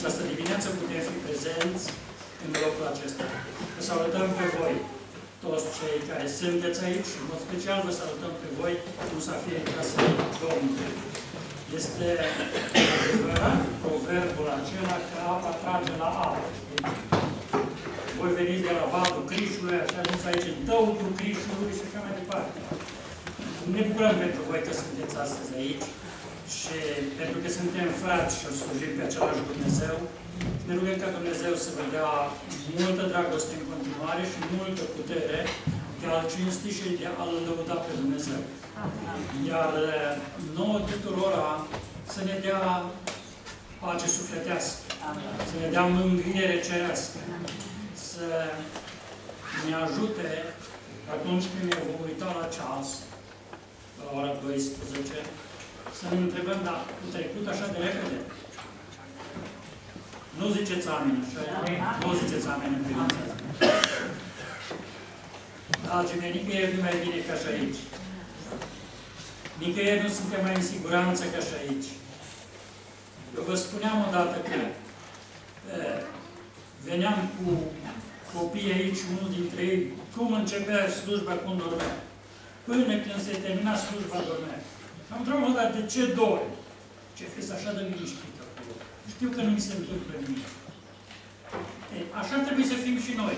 această dimineață putem fi prezenți în locul acesta. Vă salutăm pe voi, toți cei care sunteți aici și în mod special vă salutăm pe voi, cum să fie în casa Domnului. Este adevărat proverbul acela că apa trage la apă. Voi veniți de la Valul Crișului, așa ajunți aici în tăutul Crișului și așa mai departe. Ne bucurăm pentru voi că sunteți astăzi aici și pentru că suntem frați și o slujim pe același Dumnezeu, ne rugăm ca Dumnezeu să vă dea multă dragoste în continuare și multă putere de a-L cinsti și de a-L lăuda pe Dumnezeu. Iar eh, nouă tuturora să ne dea pace sufletească, să ne dea mângâiere cerească, să ne ajute atunci când ne vom uita la ceas, la ora 12, să ne întrebăm, dar a trecut așa de repede? Nu ziceți amin, așa? Nu ziceți amin în privința asta. Dragii mei, nicăieri nu mai bine ca și aici. Nicăieri nu suntem mai în siguranță ca și aici. Eu vă spuneam odată că e, veneam cu copii aici, unul dintre ei, cum începea slujba, cum dormea. Până când se termina slujba, dormea. Am întrebat, dar de ce doi? Ce fiți așa de liniștit acolo? Știu că nu mi se întâmplă nimic. Ei, așa trebuie să fim și noi.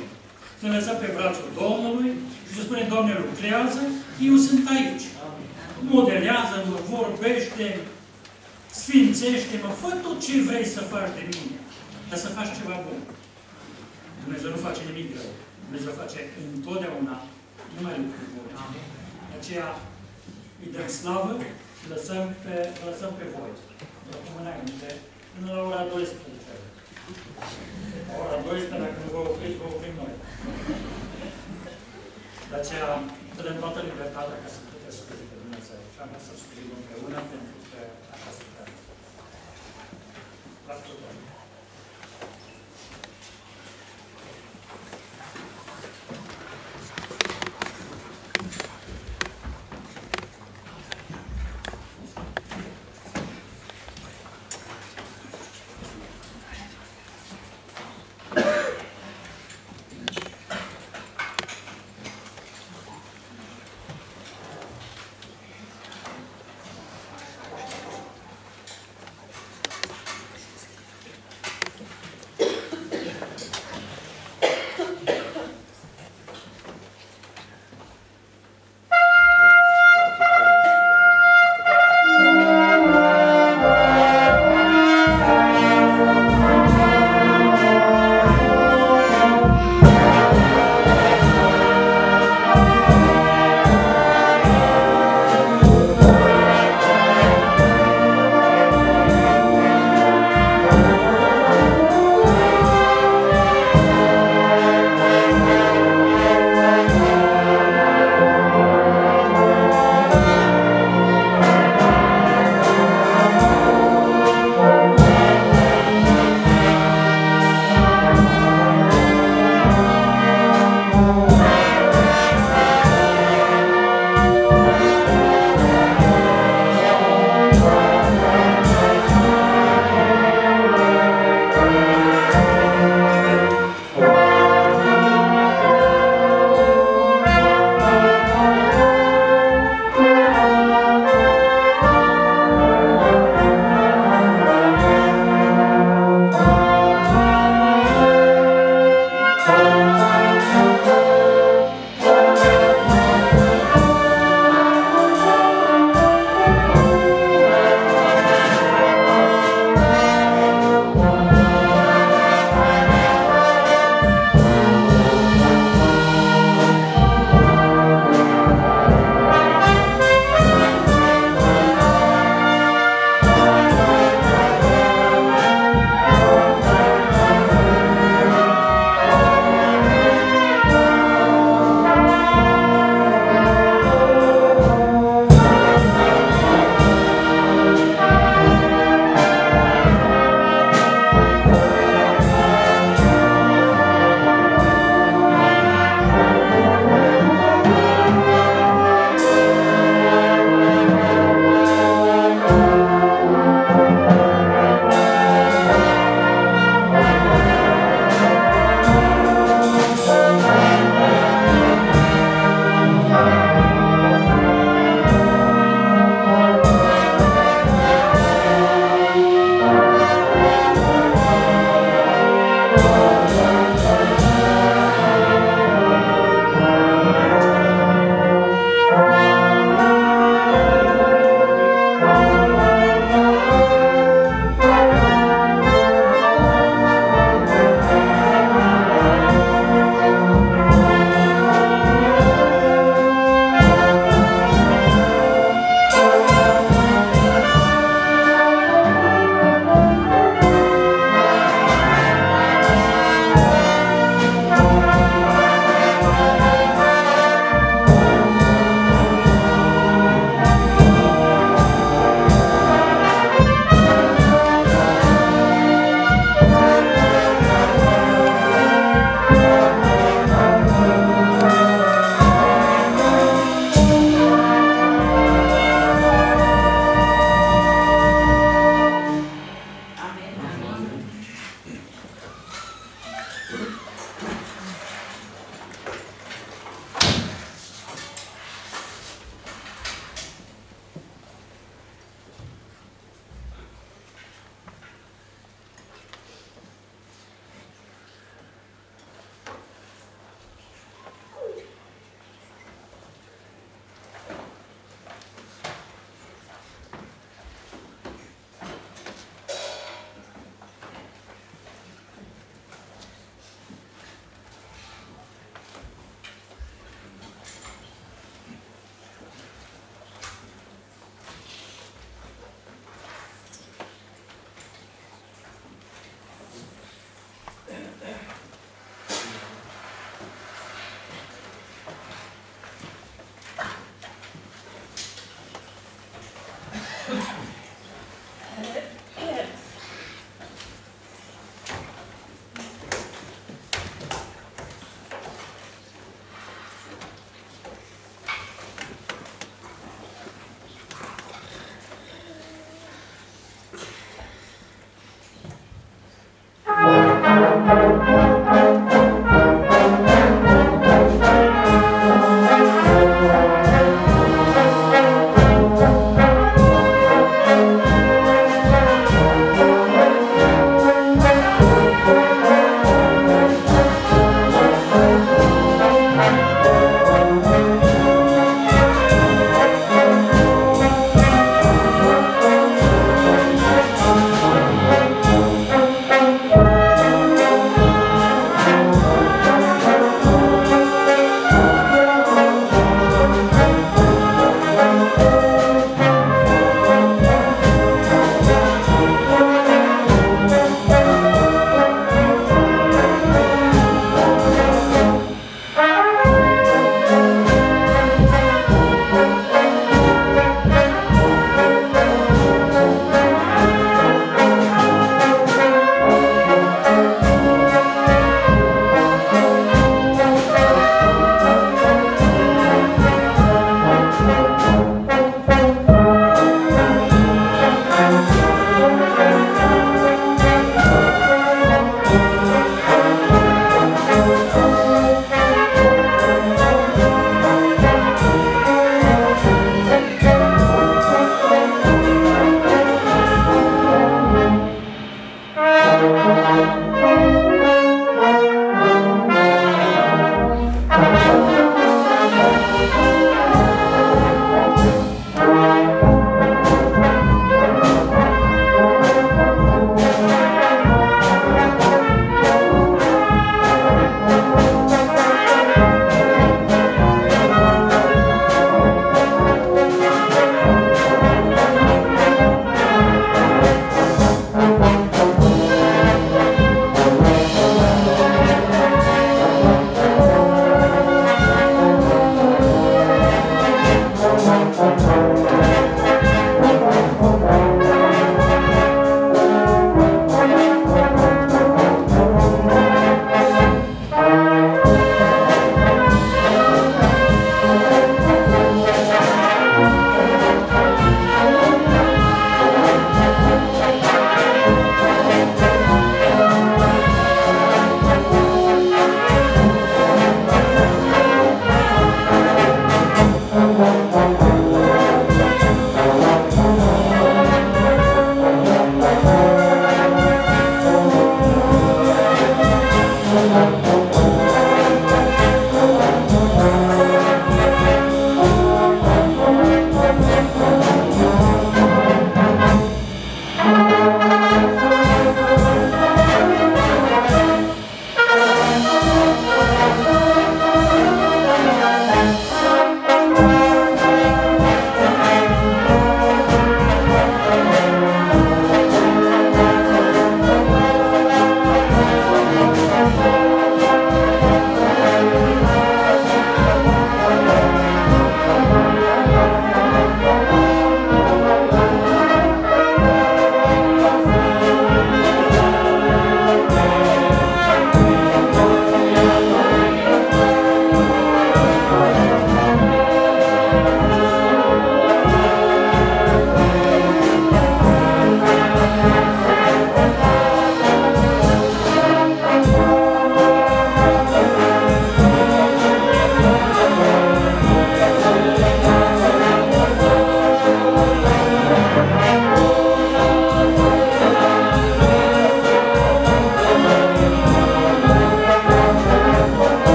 Să ne lăsăm pe brațul Domnului și să spunem, Doamne, lucrează, eu sunt aici. Modelează-mă, vorbește, sfințește-mă, fă tot ce vrei să faci de mine, dar să faci ceva bun. Dumnezeu nu face nimic rău. Dumnezeu face întotdeauna numai lucruri bune. De aceea îi dăm slavă și lăsăm pe, lăsăm pe voi. Acum înainte, până la ora 12. La ora 12, dacă nu vă opriți, vă oprim noi. De aceea, dăm toată libertatea ca să puteți sluji pe Dumnezeu. Și am să slujim împreună, pentru că așa suntem. La tuturor.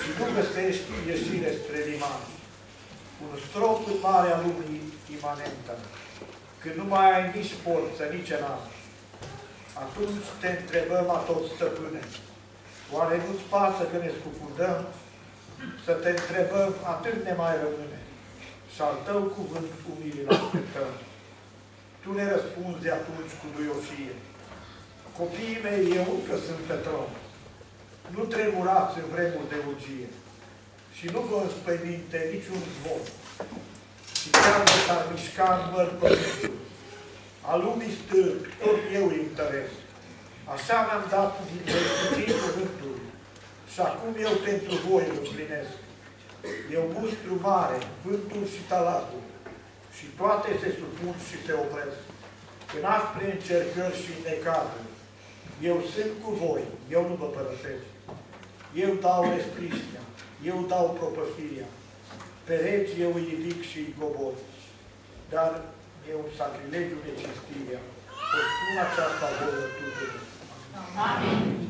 Și nu găsești ieșire spre liman, un strop în marea lumii imanentă, când nu mai ai nici forță, nici elan, atunci te întrebăm a tot stăpâne, oare nu-ți pasă că ne scufundăm? Să te întrebăm, atât ne mai rămâne și al tău cuvânt umil îl așteptăm. Tu ne răspunzi atunci cu duioșie. Copiii mei, eu încă sunt pe tron. Nu tremurați în vremuri de urgie și nu vă înspăiminte niciun zvon. Și chiar de s-ar mișca în măr pământul. A lumii stârp, tot eu îi întăresc. Așa mi-am dat din veșnicii cuvântul și acum eu pentru voi îl împlinesc. Eu mustru mare, vântul și talatul, și toate se supun și se opresc. În aspre încercări și necazuri, eu sunt cu voi, eu nu vă părăsesc. Eu dau restriștea, eu dau propășirea. Pe regi eu îi ridic și îi gobor. Dar eu sacrilegiu necinstirea. O spun aceasta vouă tuturor. Amin.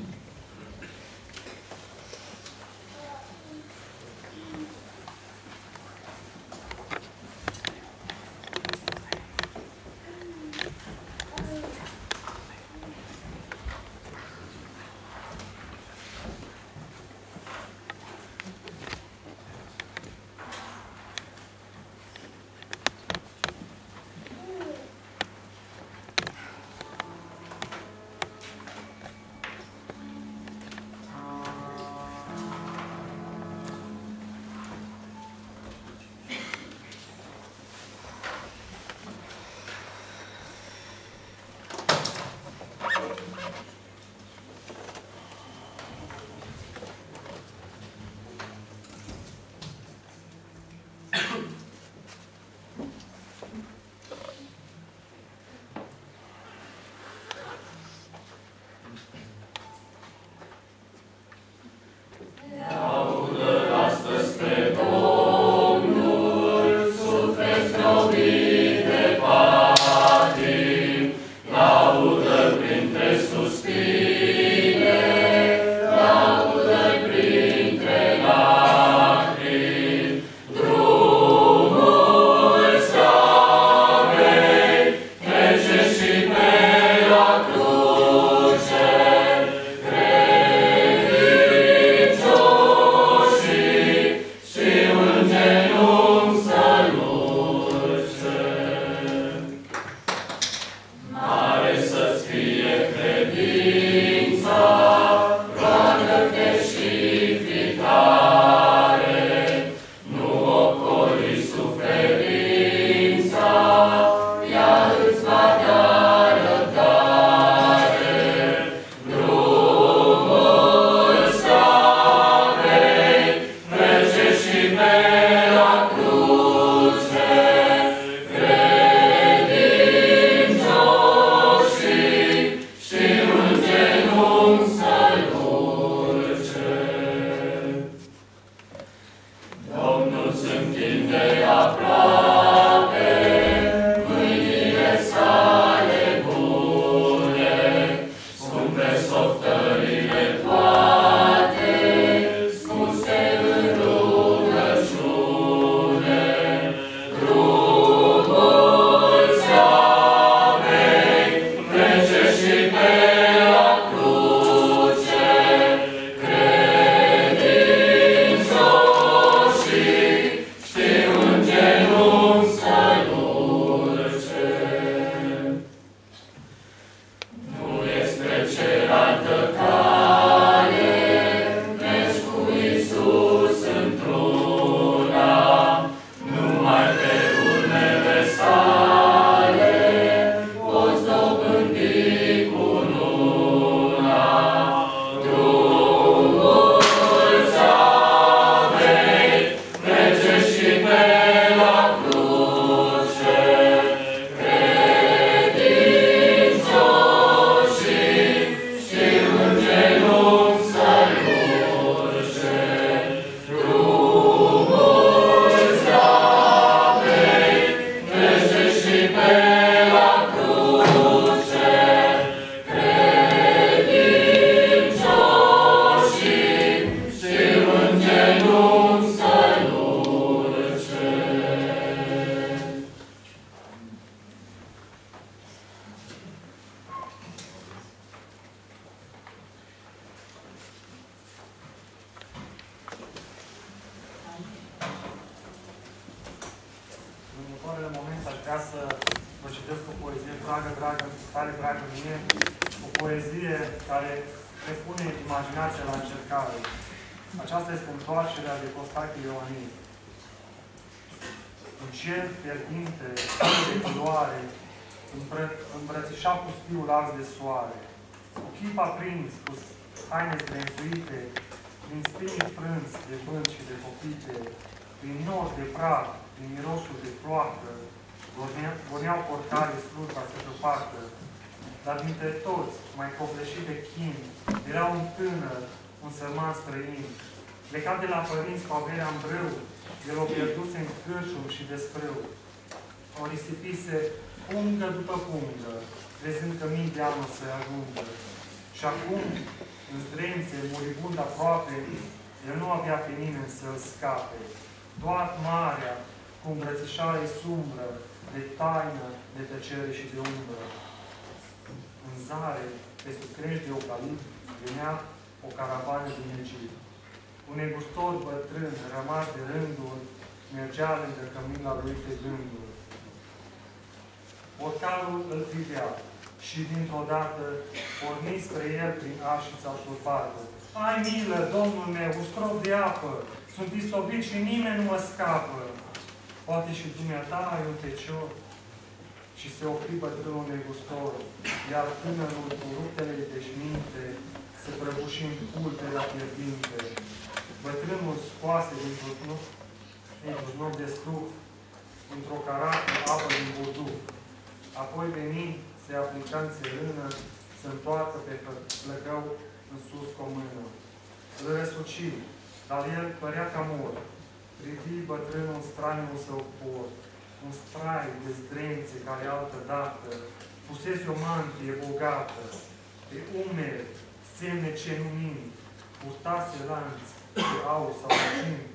Purtase lanți de aur sau argint,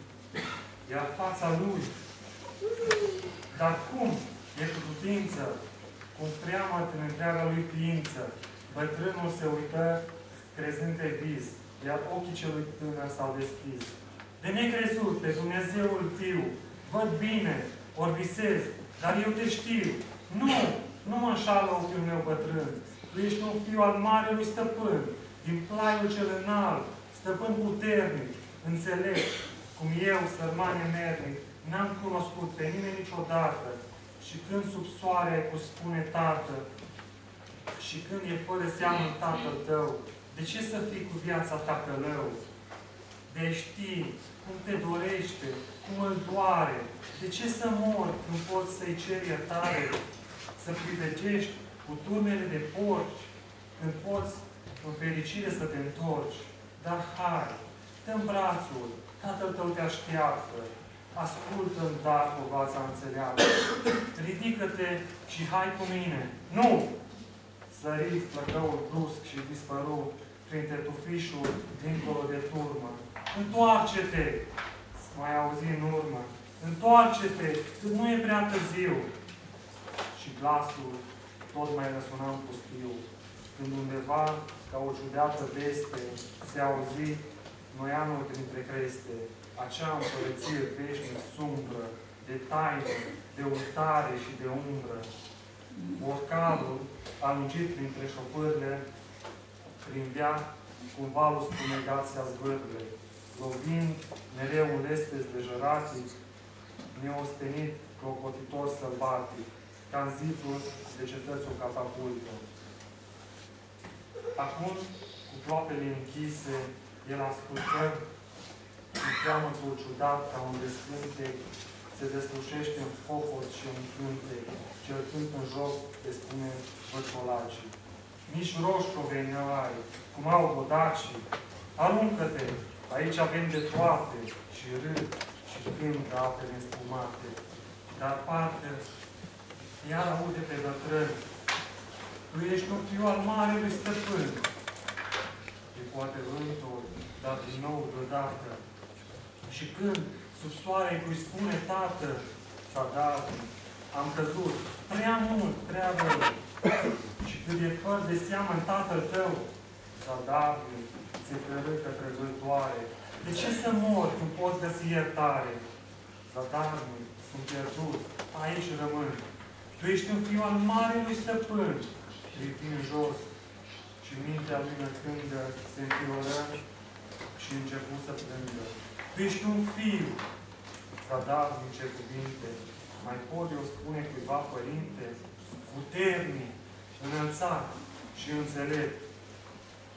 iar fața lui, dar cum e cu putință, cum preamăt în întreaga lui ființă, bătrânul se uită crezând că vis, iar ochii celui tânăr s-au deschis. De necrezut pe Dumnezeul Fiu, văd bine, ori visez, dar eu te știu. Nu, nu mă înșală ochiul meu bătrân. Tu ești un fiu al Marelui Stăpân, din plaiul cel înalt, stăpân puternic, înțelept, cum eu, sărman nemernic, n-am cunoscut pe nimeni niciodată. Și când sub soare cu spune Tată, și când e fără seamă Tatăl tău, de ce să fii cu viața ta călău? De ști cum te dorește, cum îl doare. De ce să mor când poți să-i ceri iertare? Să privegești cu turnele de porci, când poți în fericire să te întorci. Dar hai, dă brațul, tatăl tău te așteaptă. Ascultă-mi, dar, povața înțeleagă. Ridică-te și hai cu mine. Nu! Sări plăcăul brusc și dispăru printre tufișul dincolo de turmă. Întoarce-te! Mai auzi în urmă. Întoarce-te, că nu e prea târziu. Și glasul tot mai răsuna în pustiu. Când undeva, ca o ciudată veste, se auzi noianul dintre creste, acea împărăție veșnic sumbră, de taină, de urtare și de umbră. Borcalul, alungit printre șopârle, prin via, cum valul spumegat se azvârle lovind mereu un estes de jărații, neostenit, clocotitor sălbatic, ca în zidul de cetăți o catapultă. Acum, cu ploapele închise, el ascultă un freamătul ciudat ca un desfânte, se deslușește în focot și în cânte, cel cânt în joc te spune văciolacii. Nici roșcove n-ai, cum au bodacii, aruncă-te, Aici avem de toate și râd și cântă apele spumate. Dar parcă iar aude pe bătrân. Tu ești un fiu al Marelui Stăpân. Și poate vântul, dar din nou deodată. Și când sub soare îi spune Tată, s-a dat, am căzut prea mult, prea rău. Și când e fără de seamă în Tatăl tău, s-a dat, se cărâ către vântoare. De ce să mor când poți găsi iertare? Zadarnic, sunt pierdut, aici rămân. Tu ești un fiu al Marelui Stăpân. Privind jos și mintea lui năcândă se înfioră și început să plângă. Tu ești un fiu, zadarnice cuvinte, mai pot eu spune cuiva părinte, puternic, înălțat și înțelept.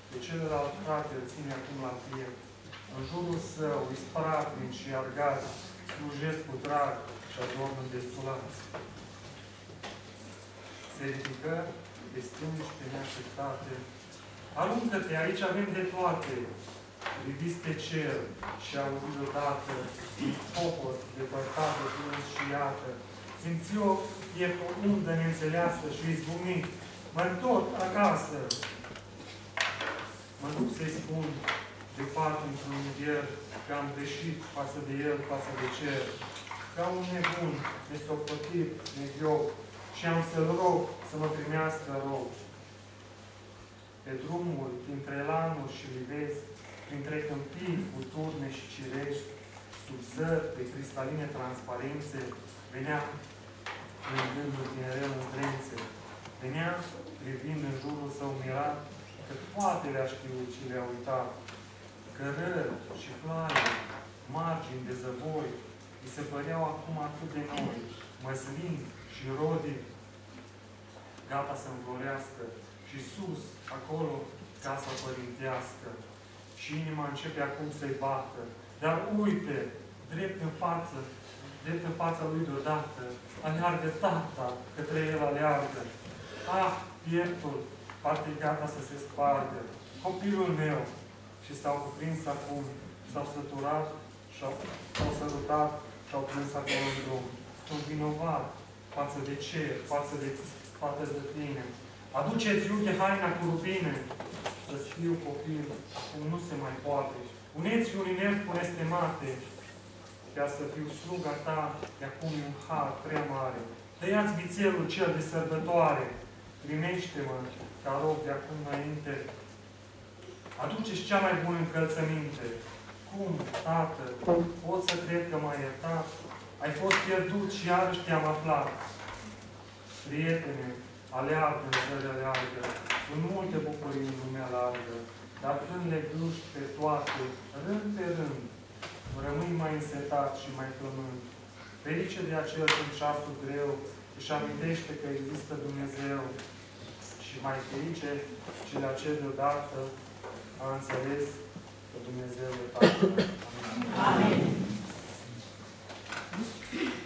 Pe celălalt frate îl ține acum la piept. În jurul său, ispravnic și argați, slujesc cu drag și adorm destulați. Se ridică pe stângi pe neașteptate. Aruncă-te, aici avem de toate. Priviți pe cer și auziți odată un popor de părtată plâns și iată. Simți o e o undă neînțeleasă și izbunit. Mă întorc acasă. Mă duc să-i spun departe într-un ier că am greșit față de el, față de cer. Ca un nebun, nesocotit, mediocru, și am să-l rog să mă primească rog. Pe drumul, dintre lanuri și livezi, printre câmpii cu turne și cirești, sub zări de cristaline transparențe, venea plângându-l tinerel în zdrențe. Venea, privind în jurul său mirat, că toate le-a știut și le-a uitat. Cărări și floare, margini de zăvoi, îi se păreau acum atât de noi, măslini și rodii, gata să învlorească, și sus, acolo, casa părintească. Și inima începe acum să-i bată. Dar uite, drept în față, drept în fața lui deodată, aleargă tata către el aleargă. Ah, pieptul, parte gata să se spargă. Copilul meu! Și s-au cuprins acum, s-au săturat, și-au sărutat și-au plâns acolo în drum. Sunt vinovat față de ce, față de, față de tine. Aduceți, uite, haina cu rubine, să-ți fiu copil, cum nu se mai poate. Puneți un inel cu nestemate, ca să fiu sluga ta, de acum un har prea mare. Tăiați vițelul cel de sărbătoare, primește-mă ca rog de acum înainte. Aduceți cea mai bună încălțăminte. Cum, tată, pot să cred că m-ai iertat? Ai fost pierdut și iarăși te-am aflat. Prietene, aleargă în țări aleargă. Sunt multe bucurii în lumea largă, dar când le gluși pe toate, rând pe rând, rămâi mai însetat și mai flămând. Ferice de acel când ceasul greu își amintește că există Dumnezeu și mai ferice și de acel deodată a înțeles că Dumnezeu e Tatăl. Amin. Amin. Thank you.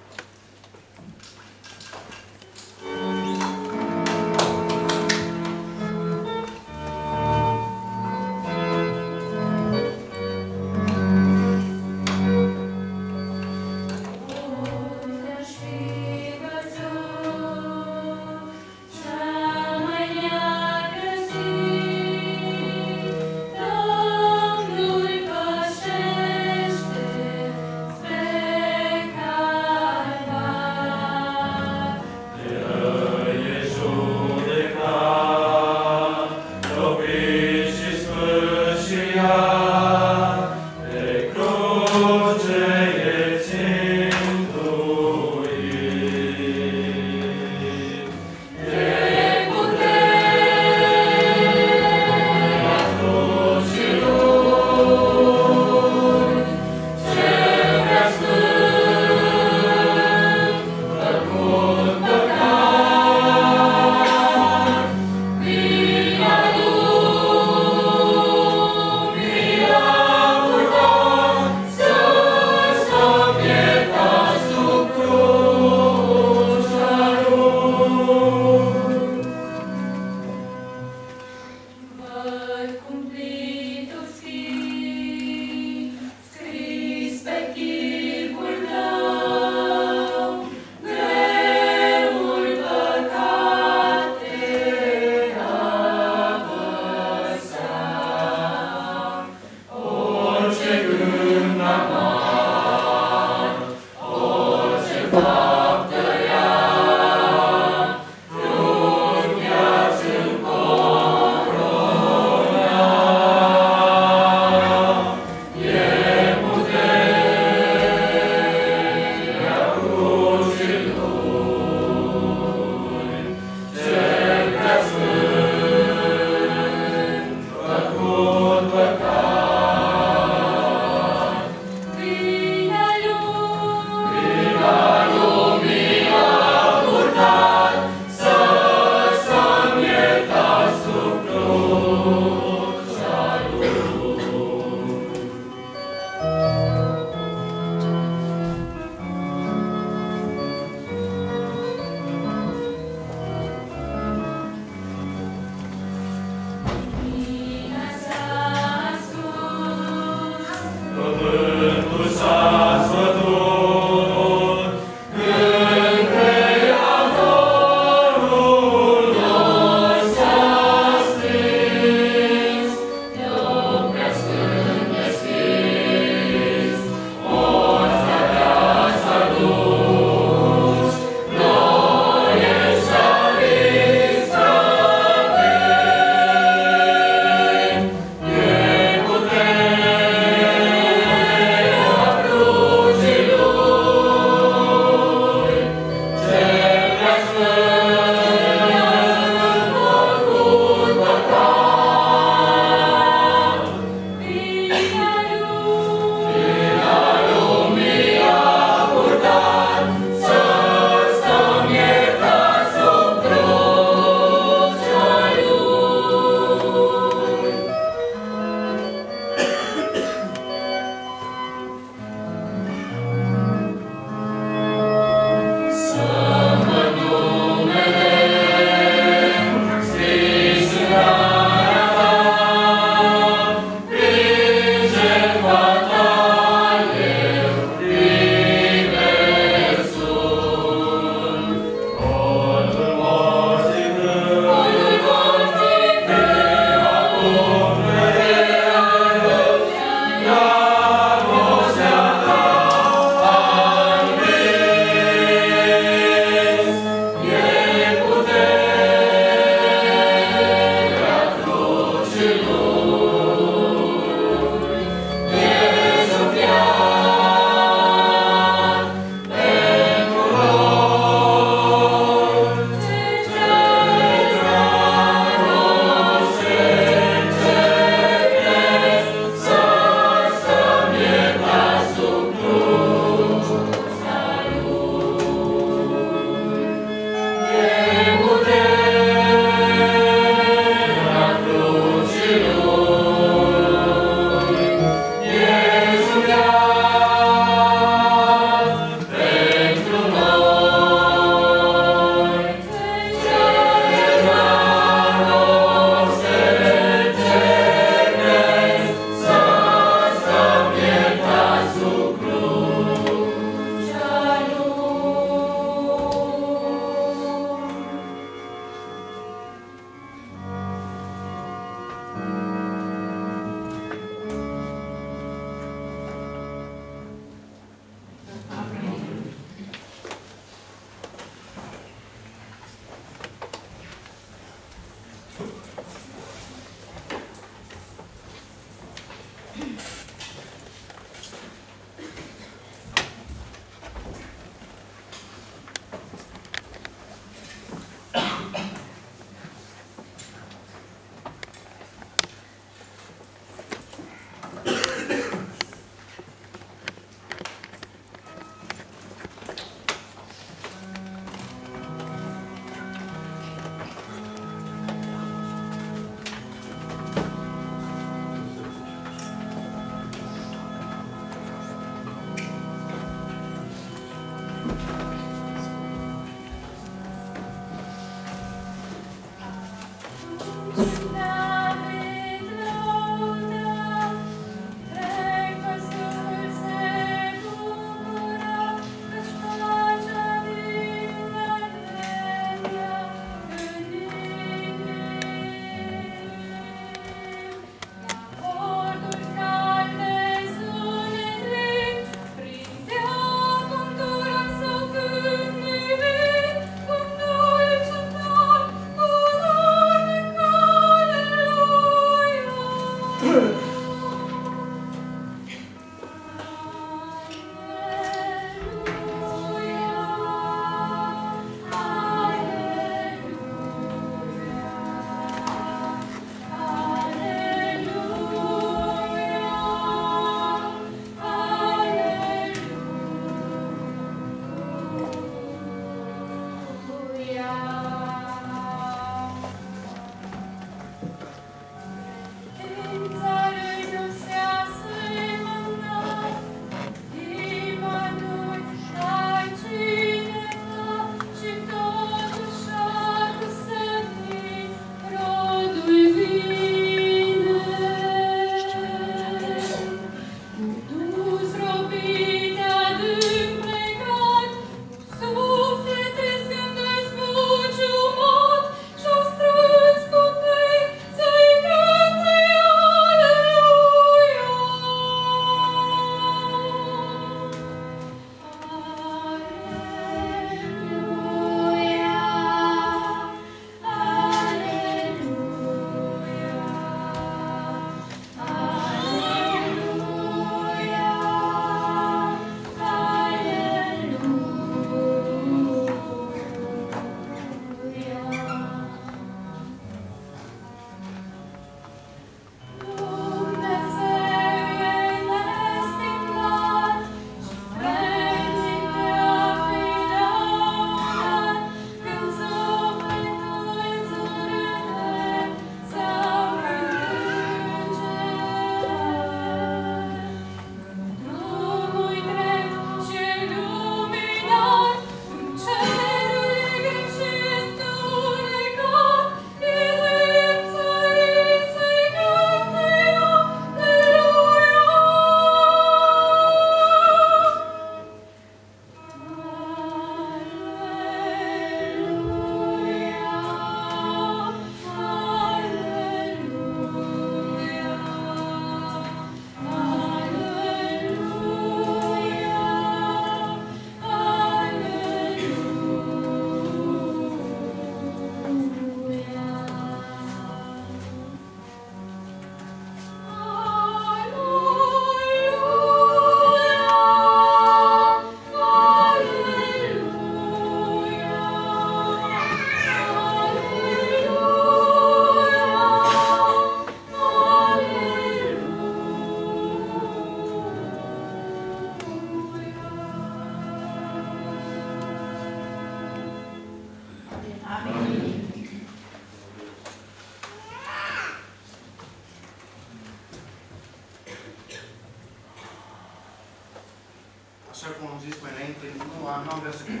Nu,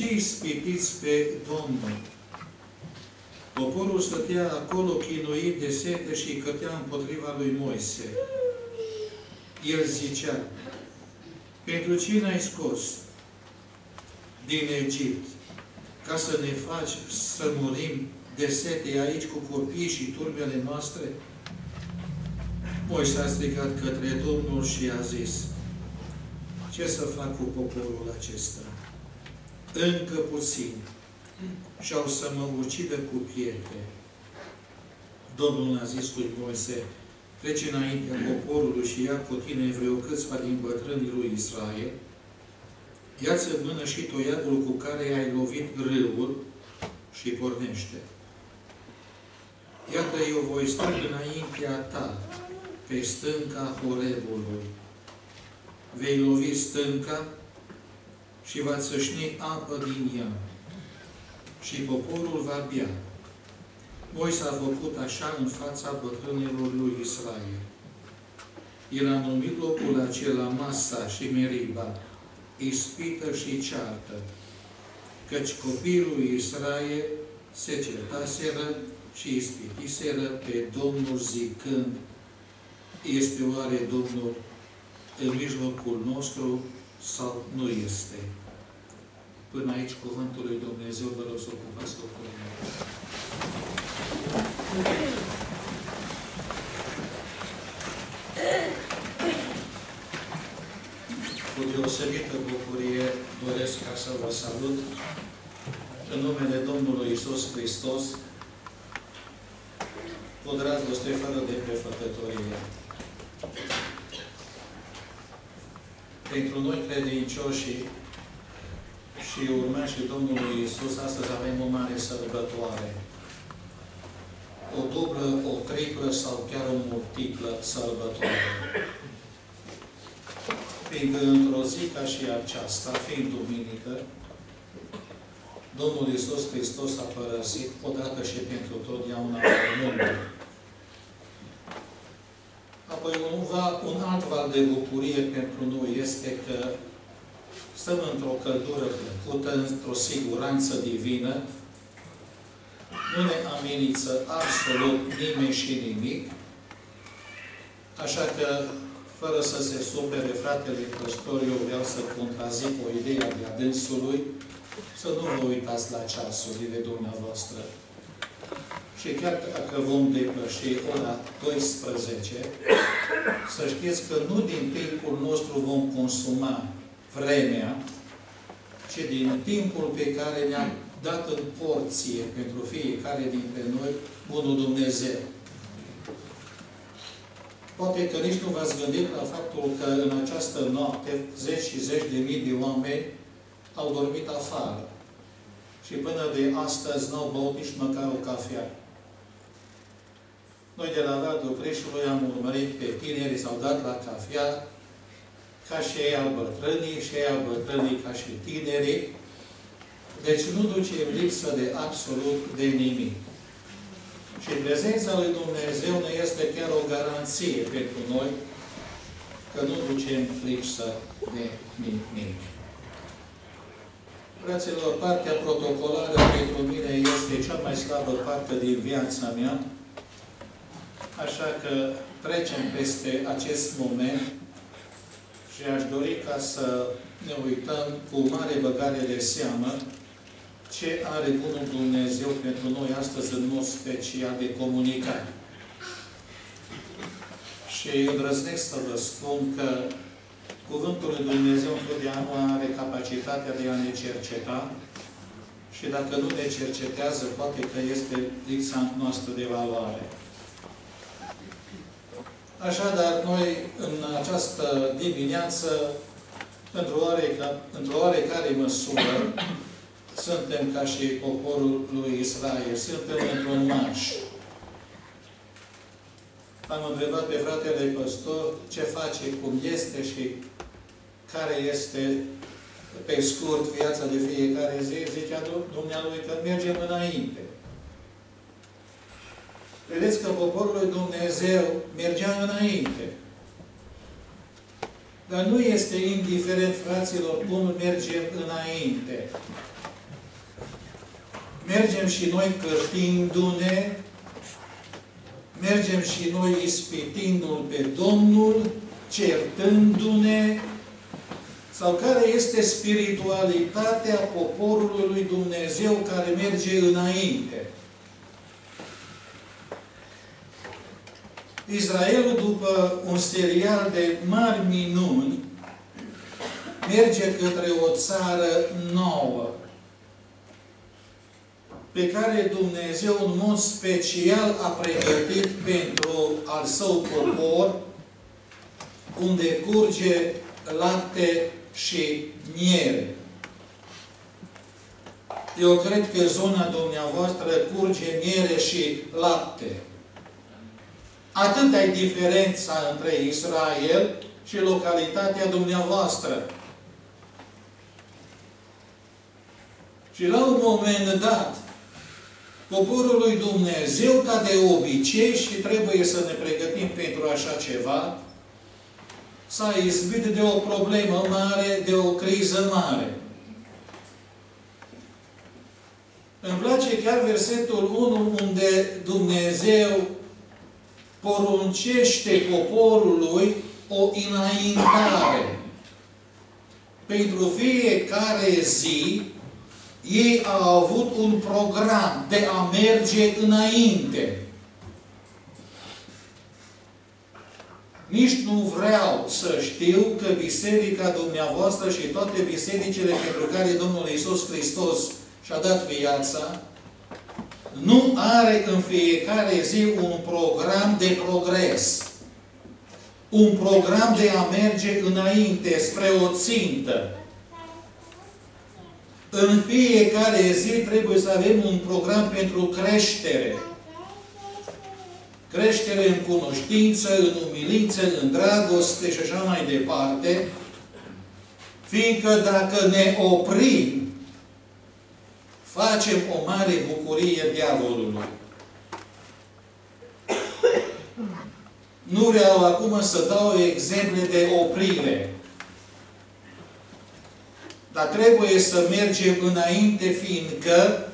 ce ispitiți pe Domnul? Poporul stătea acolo chinuit de sete și cătea împotriva lui Moise. El zicea, pentru ce n-ai scos din Egipt ca să ne faci să murim de sete aici cu copiii și turbele noastre? Moise a strigat către Domnul și a zis, ce să fac cu poporul acesta? Încă puțin și au să mă ucidă cu pietre. Domnul a zis lui Moise, trece înaintea poporului și ia cu tine vreo câțiva din bătrânii lui Israel, ia-ți în mână și toiagul cu care ai lovit râul și pornește. Iată, eu voi sta înaintea ta, pe stânca Horebului. Vei lovi stânca și va țășni apă din ea. Și poporul va bea. Moise a făcut așa în fața bătrânilor lui Israel. El a numit locul acela Masa și Meriba, ispită și ceartă, căci copiii lui Israel se certaseră și ispitiseră pe Domnul zicând, este oare Domnul în mijlocul nostru sau nu este? Până aici cuvântul lui Dumnezeu, vă rog să ocupați locurile. Cu deosebită bucurie doresc ca să vă salut în numele Domnului Isus Hristos cu dragoste fără de prefăcătorie. Pentru noi credincioșii și urmașii Domnului Isus, astăzi avem o mare sărbătoare. O dublă, o triplă sau chiar o multiplă sărbătoare. Fiindcă într-o zi ca și aceasta, fiind duminică, Domnul Iisus Hristos a părăsit odată și pentru totdeauna pământul. Apoi un, val, un alt val de bucurie pentru noi este că stăm într-o căldură plăcută, într-o siguranță divină, nu ne amenință absolut nimeni și nimic, așa că, fără să se supere fratele păstor, eu vreau să contrazic o idee de adânsului, să nu vă uitați la ceasurile dumneavoastră. și chiar dacă vom depăși ora 12, să știți că nu din timpul nostru vom consuma vremea, ci din timpul pe care ne-a dat în porție pentru fiecare dintre noi Bunul Dumnezeu. Poate că nici nu v-ați gândit la faptul că în această noapte zeci și zeci de mii de oameni au dormit afară. Și până de astăzi n-au băut nici măcar o cafea. Noi de la Radul Creșului am urmărit pe tineri, s-au dat la cafea, ca și ei al bătrânii, și ei al bătrânii ca și tinerii. Deci nu ducem lipsă de absolut de nimic. Și prezența lui Dumnezeu ne este chiar o garanție pentru noi că nu ducem lipsă de nimic. Fraților, partea protocolară pentru mine este cea mai slabă parte din viața mea, așa că trecem peste acest moment și aș dori ca să ne uităm cu mare băgare de seamă ce are Bunul Dumnezeu pentru noi astăzi în mod special de comunicare. Și îndrăznesc să vă spun că Cuvântul lui Dumnezeu întotdeauna are capacitatea de a ne cerceta și dacă nu ne cercetează, poate că este lipsa noastră de valoare. Așadar, noi în această dimineață, într-o oarecare, într oarecare măsură, suntem ca și poporul lui Israel, suntem într-un marș. Am întrebat pe fratele păstor ce face, cum este și care este pe scurt viața de fiecare zi, zicea Dumnealui că mergem înainte. Vedeți că poporul lui Dumnezeu mergea înainte. Dar nu este indiferent, fraților, cum mergem înainte. Mergem și noi cărtindu-ne, mergem și noi ispitindu-L pe Domnul, certându-ne, sau care este spiritualitatea poporului lui Dumnezeu care merge înainte. Israelul, după un serial de mari minuni, merge către o țară nouă, pe care Dumnezeu în mod special a pregătit pentru al său popor, unde curge lapte și miere. Eu cred că zona dumneavoastră curge miere și lapte. Atât ai diferența între Israel și localitatea dumneavoastră. Și la un moment dat, poporul lui Dumnezeu, ca de obicei, și trebuie să ne pregătim pentru așa ceva, s-a izbit de o problemă mare, de o criză mare. Îmi place chiar versetul 1 unde Dumnezeu poruncește poporului o înaintare. Pentru fiecare zi, ei au avut un program de a merge înainte. Nici nu vreau să știu că biserica dumneavoastră și toate bisericile pentru care Domnul Iisus Hristos și-a dat viața, nu are în fiecare zi un program de progres. Un program de a merge înainte, spre o țintă. În fiecare zi trebuie să avem un program pentru creștere creștere în cunoștință, în umilință, în dragoste și așa mai departe, fiindcă dacă ne oprim, facem o mare bucurie diavolului. Nu vreau acum să dau exemple de oprire. Dar trebuie să mergem înainte, fiindcă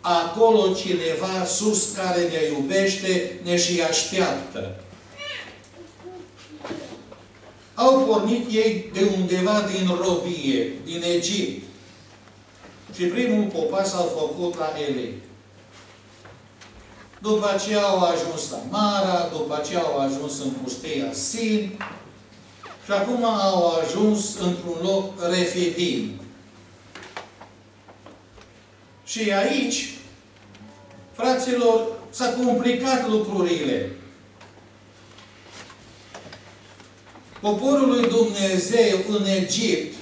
acolo cineva sus care ne iubește, ne și așteaptă. Au pornit ei de undeva din robie, din Egipt. Și primul popas au făcut la Elei. după aceea au ajuns la Mara, după aceea au ajuns în pustia Sin și acum au ajuns într-un loc Refidim. Și aici, fraților, s-a complicat lucrurile. Poporul lui Dumnezeu în Egipt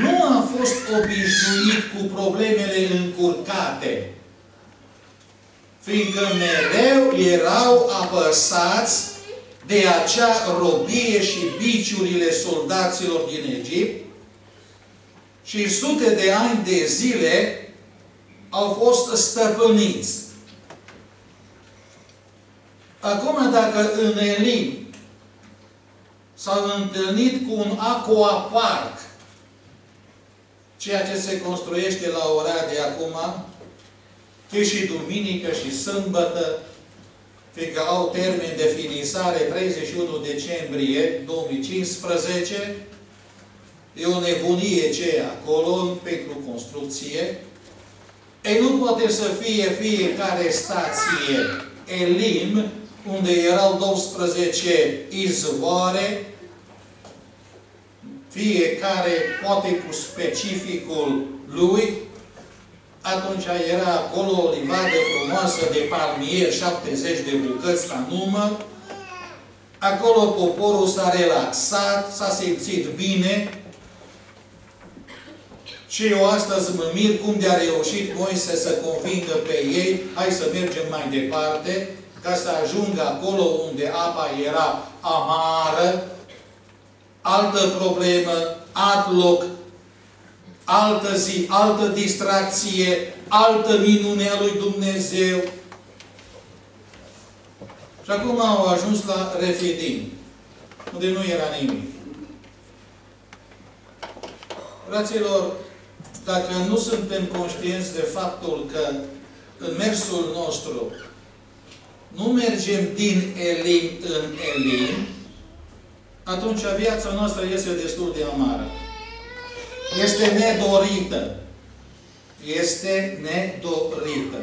nu a fost obișnuit cu problemele încurcate, fiindcă mereu erau apăsați de acea robie și biciurile soldaților din Egipt și sute de ani de zile au fost stăpâniți. Acum, dacă în Elim s-au întâlnit cu un aquapark, ceea ce se construiește la ora de acum, că și duminică și sâmbătă, fiindcă au termen de finisare 31 decembrie 2015, e o nebunie ce e acolo pentru construcție, ei, nu poate să fie fiecare stație Elim, unde erau 12 izvoare, fiecare poate cu specificul lui, atunci era acolo o livadă frumoasă de palmier, 70 de bucăți la număr, acolo poporul s-a relaxat, s-a simțit bine, și eu astăzi mă mir cum de-a reușit Moise să convingă pe ei, hai să mergem mai departe, ca să ajungă acolo unde apa era amară, altă problemă, alt loc, altă zi, altă distracție, altă minune a lui Dumnezeu. Și acum au ajuns la Refidim, unde nu era nimic. Fraților, dacă nu suntem conștienți de faptul că în mersul nostru nu mergem din Elim în Elim, atunci viața noastră este destul de amară. Este nedorită. Este nedorită.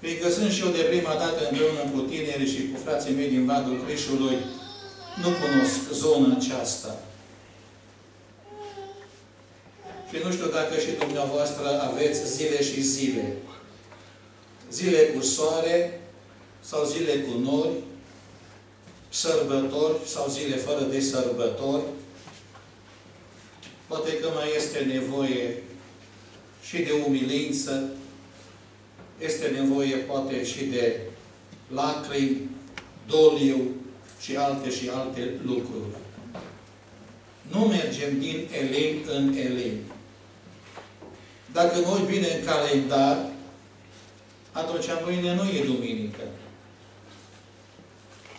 Fiindcă sunt și eu de prima dată împreună cu tineri și cu frații mei din Vadul Crișului, nu cunosc zona aceasta. Și nu știu dacă și dumneavoastră aveți zile și zile. Zile cu soare sau zile cu nori, sărbători sau zile fără de sărbători. Poate că mai este nevoie și de umilință, este nevoie poate și de lacrimi, doliu și alte și alte lucruri. Nu mergem din Elim în Elim. Dacă mă uit bine în calendar, atunci mâine nu e duminică.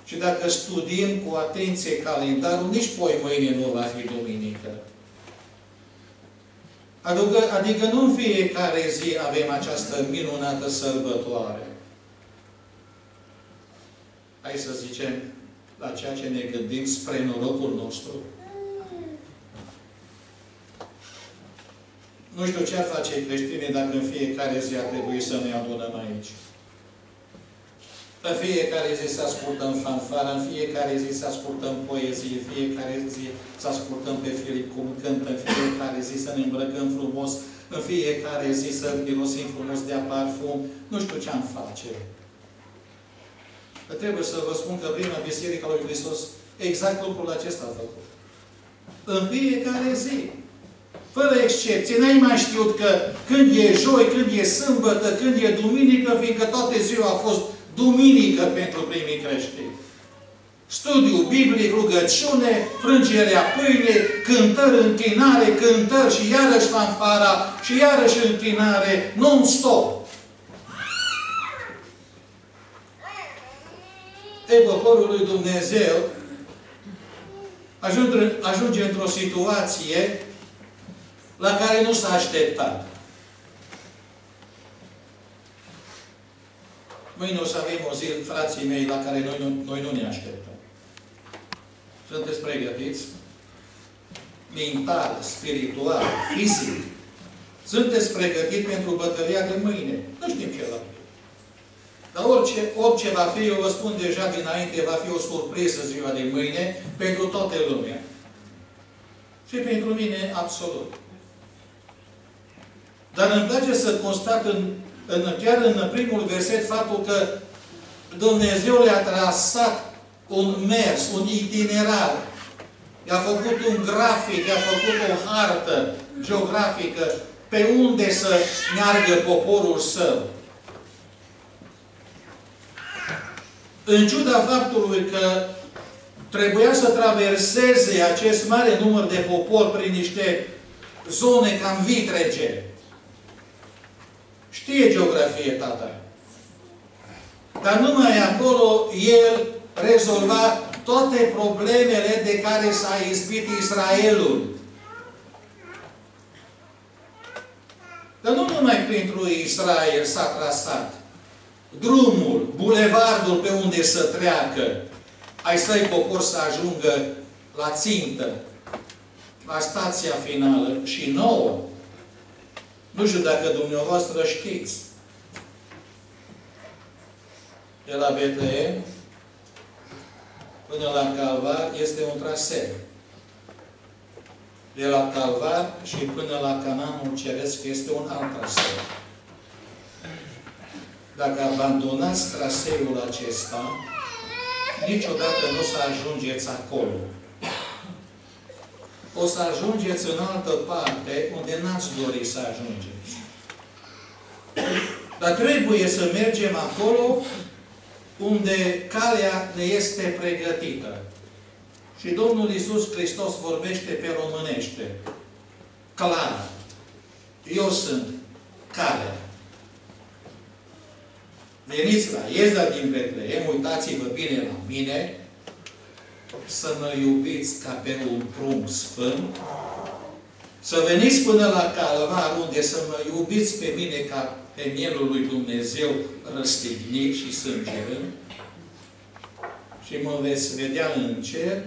Și dacă studiem cu atenție calendarul, nici poi mâine nu va fi duminică. Adică, adică nu în fiecare zi avem această minunată sărbătoare. Hai să zicem la ceea ce ne gândim spre norocul nostru. Nu știu ce ar face creștinii dacă în fiecare zi ar trebui să ne adunăm aici. În fiecare zi să ascultăm fanfara, în fiecare zi să ascultăm poezie, în fiecare zi să ascultăm pe Filip cum cântă, în fiecare zi să ne îmbrăcăm frumos, în fiecare zi să mirosim frumos de parfum. Nu știu ce am face. Că trebuie să vă spun că prima Biserică lui Hristos exact lucrul acesta a făcut. În fiecare zi. Fără excepție. N-ai mai știut că când e joi, când e sâmbătă, când e duminică, fiindcă toate ziua a fost duminică pentru primii creștini. Studiu biblic, rugăciune, frângerea pâine, cântări, închinare, cântări și iarăși fanfara și iarăși închinare, non-stop. Ei, poporul lui Dumnezeu ajunge, ajunge într-o situație la care nu s-a așteptat. Mâine o să avem o zi, frații mei, la care noi nu, noi nu ne așteptăm. Sunteți pregătiți? Mental, spiritual, fizic. Sunteți pregătit pentru bătălia de mâine. Nu știm ce va fi. Dar orice, orice va fi, eu vă spun deja dinainte, va fi o surpriză ziua de mâine pentru toată lumea. Și pentru mine, absolut. Dar îmi place să constat în, în, chiar în primul verset faptul că Dumnezeu le-a trasat un mers, un itinerar. I-a făcut un grafic, i-a făcut o hartă geografică pe unde să meargă poporul său. În ciuda faptului că trebuia să traverseze acest mare număr de popor prin niște zone cam vitrege. Știe geografie tata. Dar numai acolo el rezolva toate problemele de care s-a izbit Israelul. Dar nu numai pentru Israel s-a trasat. Drumul, bulevardul pe unde să treacă, ai săi popor să ajungă la țintă, la stația finală și nouă. Nu știu dacă dumneavoastră știți. De la Betlehem până la Calvar este un traseu. De la Calvar și până la Cananul Ceresc este un alt traseu. Dacă abandonați traseul acesta, niciodată nu o să ajungeți acolo. O să ajungeți în altă parte unde n-ați dori să ajungeți. Dar trebuie să mergem acolo unde calea ne este pregătită. Și Domnul Iisus Hristos vorbește pe românește. Clar. Eu sunt calea. Veniți la Iezda din Betlehem, uitați-vă bine la mine, să mă iubiți ca pe un prunc sfânt, să veniți până la Calvar, unde să mă iubiți pe mine ca pe mielul lui Dumnezeu răstignit și sângerând, și mă veți vedea în cer,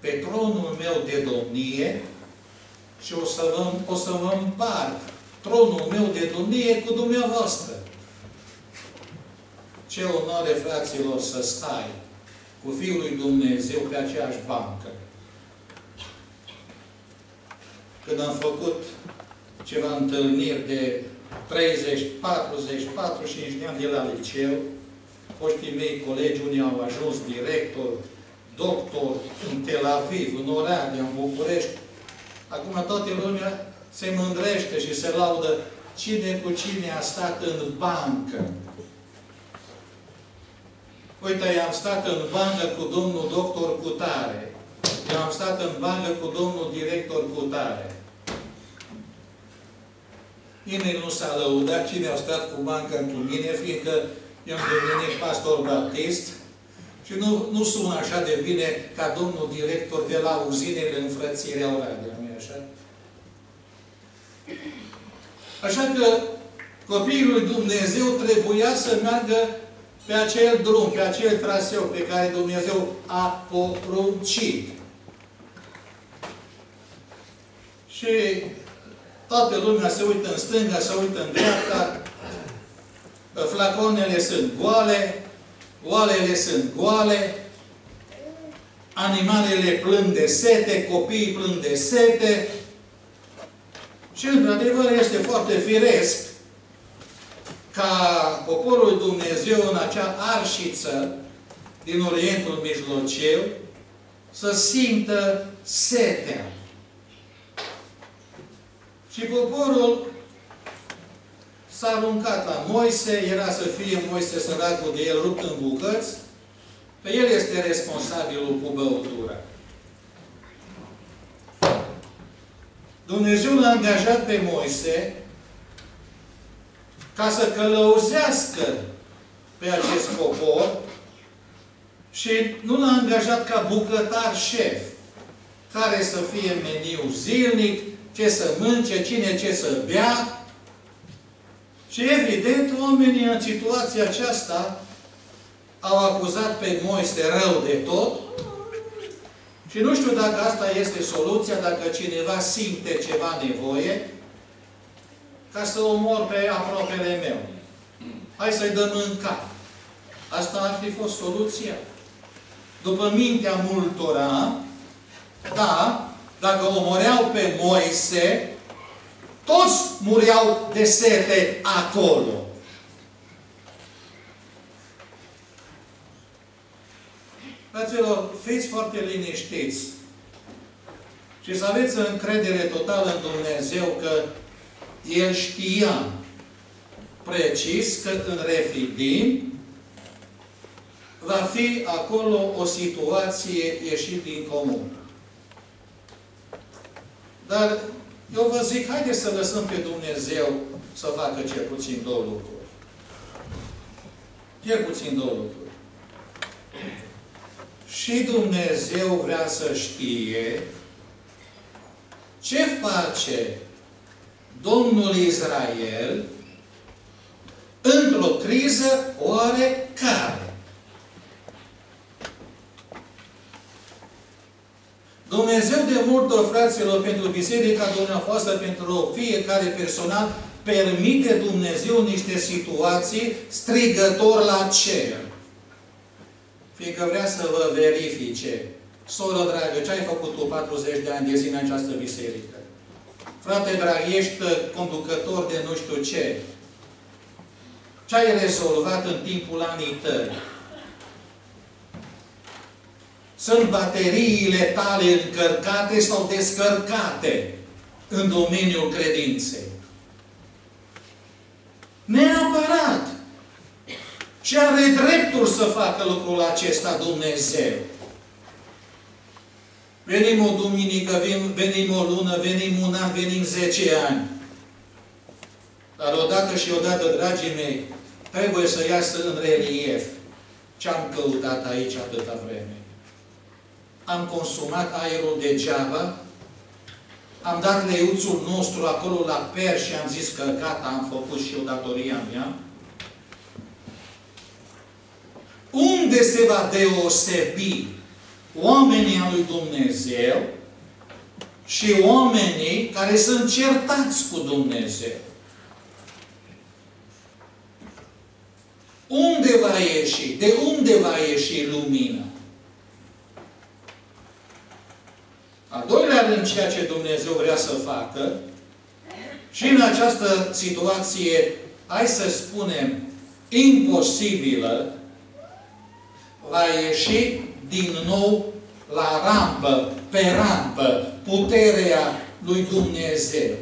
pe tronul meu de domnie, și o să vă, o să vă împart tronul meu de domnie cu dumneavoastră. Ce onoare, fraților, să stai cu Fiul lui Dumnezeu pe aceeași bancă. Când am făcut ceva întâlniri de 30, 40, 45 de ani de la liceu, foștii mei colegi, unii au ajuns director, doctor în Tel Aviv, în Oradea, în București. Acum toată lumea se mândrește și se laudă cine cu cine a stat în bancă. Uite, i-am stat în bancă cu domnul doctor Cutare. I-am stat în bancă cu domnul director Cutare. Nimeni nu s-a lăudat cine a stat cu banca cu mine, fiindcă eu am devenit pastor baptist și nu, nu sună așa de bine ca domnul director de la uzinele în frățirea Oradea, nu așa? Așa că copiii lui Dumnezeu trebuia să meargă pe acel drum, pe acel traseu pe care Dumnezeu a poruncit. Și toată lumea se uită în stânga, se uită în dreapta, flaconele sunt goale, oalele sunt goale, animalele plâng de sete, copiii plâng de sete. Și, într-adevăr, este foarte firesc ca poporul Dumnezeu în acea arșiță din Orientul Mijlociu să simtă setea. Și poporul s-a aruncat la Moise, era să fie Moise săracul de el rupt în bucăți, pe el este responsabilul cu băutura. Dumnezeu l-a angajat pe Moise ca să călăuzească pe acest popor și nu l-a angajat ca bucătar șef, care să fie meniu zilnic, ce să mânce, cine ce să bea, și evident, oamenii în situația aceasta au acuzat pe Moise rău de tot. Și nu știu dacă asta este soluția, dacă cineva simte ceva nevoie, ca să omor pe aproapele meu. Hai să-i dăm mâncare. Asta ar fi fost soluția. După mintea multora, da, dacă omoreau pe Moise, toți mureau de sete acolo. Fraților, fiți foarte liniștiți și să aveți încredere totală în Dumnezeu că El știa precis că în Refidim va fi acolo o situație ieșit din comun. Dar eu vă zic, haideți să lăsăm pe Dumnezeu să facă cel puțin două lucruri. Cel puțin două lucruri. Și Dumnezeu vrea să știe ce face Domnul Israel într-o criză oarecare. Dumnezeu de multe ori, fraților, pentru biserica dumneavoastră, pentru fiecare personal, permite Dumnezeu niște situații strigător la cer. Fiindcă vrea să vă verifice. Soră dragă, ce ai făcut tu 40 de ani de zi în această biserică? Frate drag, ești conducător de nu știu ce. Ce ai rezolvat în timpul anii tăi? Sunt bateriile tale încărcate sau descărcate în domeniul credinței. Neapărat. Și are dreptul să facă lucrul acesta Dumnezeu. Venim o duminică, venim o lună, venim un an, venim zece ani. Dar odată și odată, dragii mei, trebuie să iasă în relief ce am căutat aici atâta vreme. Am consumat aerul degeaba, am dat leuțul nostru acolo la per și am zis că gata, am făcut și o datoria mea. Unde se va deosebi oamenii al lui Dumnezeu și oamenii care sunt certați cu Dumnezeu? Unde va ieși? De unde va ieși lumina? Al doilea rând, ceea ce Dumnezeu vrea să facă, și în această situație, hai să spunem, imposibilă, va ieși din nou la rampă, pe rampă, puterea lui Dumnezeu.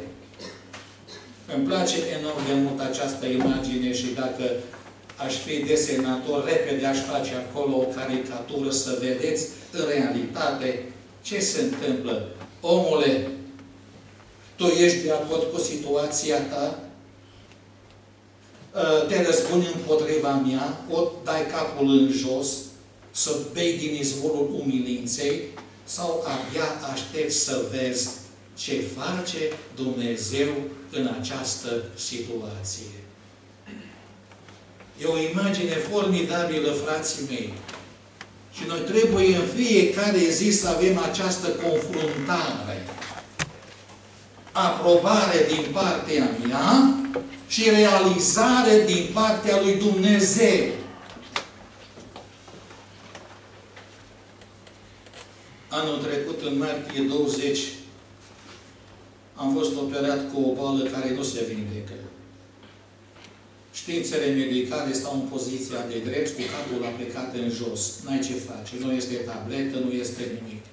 Îmi place enorm de mult această imagine și dacă aș fi desenator, repede aș face acolo o caricatură să vedeți în realitate ce se întâmplă. Omule, tu ești de acord cu situația ta? Ă, te răspuni împotriva mea? O dai capul în jos? Să bei din izvorul umilinței? Sau abia aștept să vezi ce face Dumnezeu în această situație? E o imagine formidabilă, frații mei. Și noi trebuie în fiecare zi să avem această confruntare. Aprobare din partea mea și realizare din partea lui Dumnezeu. Anul trecut, în martie 20, am fost operat cu o boală care nu se vindecă. Științele medicale stau în poziția de drept, cu capul plecat în jos. N-ai ce face. Nu este tabletă, nu este nimic.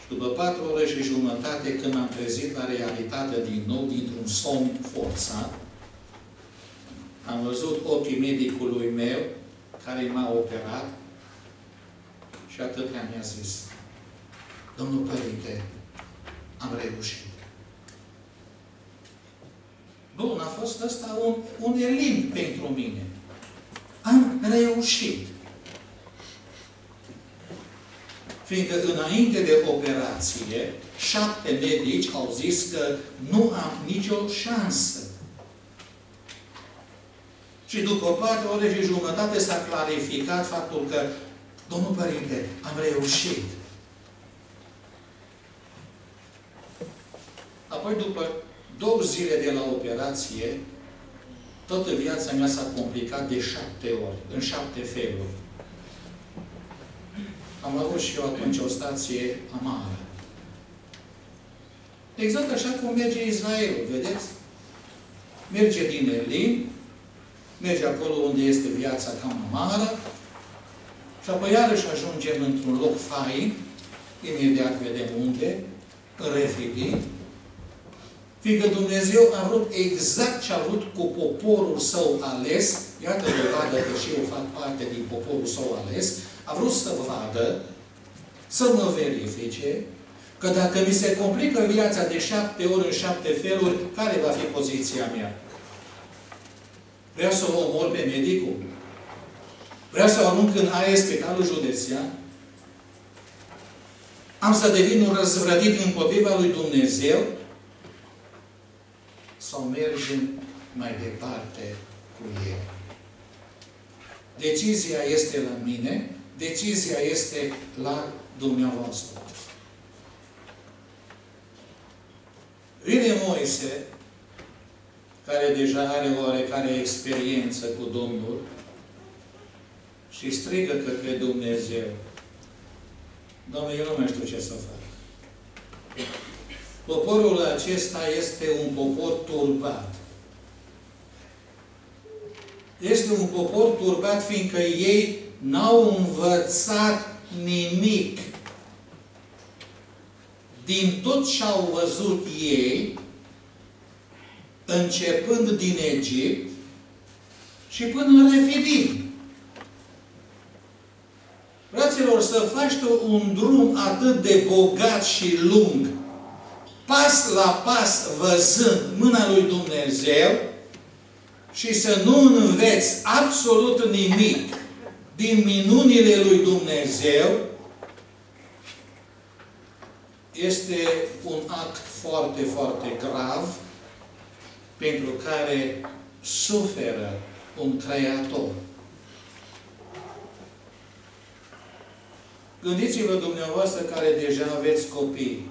Și după patru ore și jumătate, când am trezit la realitate din nou, dintr-un somn forțat, am văzut ochii medicului meu, care m-a operat, și atât mi-a zis, Domnul Părinte, am reușit. Bun, a fost ăsta un, un elim pentru mine. Am reușit. Fiindcă înainte de operație, șapte medici au zis că nu am nicio șansă. Și după patru ore și jumătate s-a clarificat faptul că, Domnul Părinte, am reușit. Apoi, după două zile de la operație, toată viața mea s-a complicat de șapte ori, în șapte feluri. Am avut și eu atunci o stație amară. Exact așa cum merge Israelul, vedeți? Merge din Elin, merge acolo unde este viața cam amară, și apoi iarăși ajungem într-un loc fain, imediat vedem unde, în Refidim, fiindcă Dumnezeu a vrut exact ce a vrut cu poporul său ales, iată dovadă că și eu fac parte din poporul său ales, a vrut să vadă, să mă verifice, că dacă mi se complică viața de șapte ori în șapte feluri, care va fi poziția mea? Vreau să o omor pe medicul? Vreau să o arunc în aia spitalul județean? Am să devin un răzvrătit împotriva lui Dumnezeu? Sau mergem mai departe cu El? Decizia este la mine, decizia este la dumneavoastră. Vine Moise, care deja are oarecare experiență cu Domnul, și strigă către Dumnezeu. Doamne, eu nu mai știu ce să fac. Poporul acesta este un popor turbat. Este un popor turbat fiindcă ei n-au învățat nimic din tot ce au văzut ei, începând din Egipt și până în Refidim. Fraților, să faci tu un drum atât de bogat și lung, pas la pas văzând mâna lui Dumnezeu și să nu înveți absolut nimic din minunile lui Dumnezeu, este un act foarte, foarte grav pentru care suferă un creator. Gândiți-vă dumneavoastră care deja aveți copii.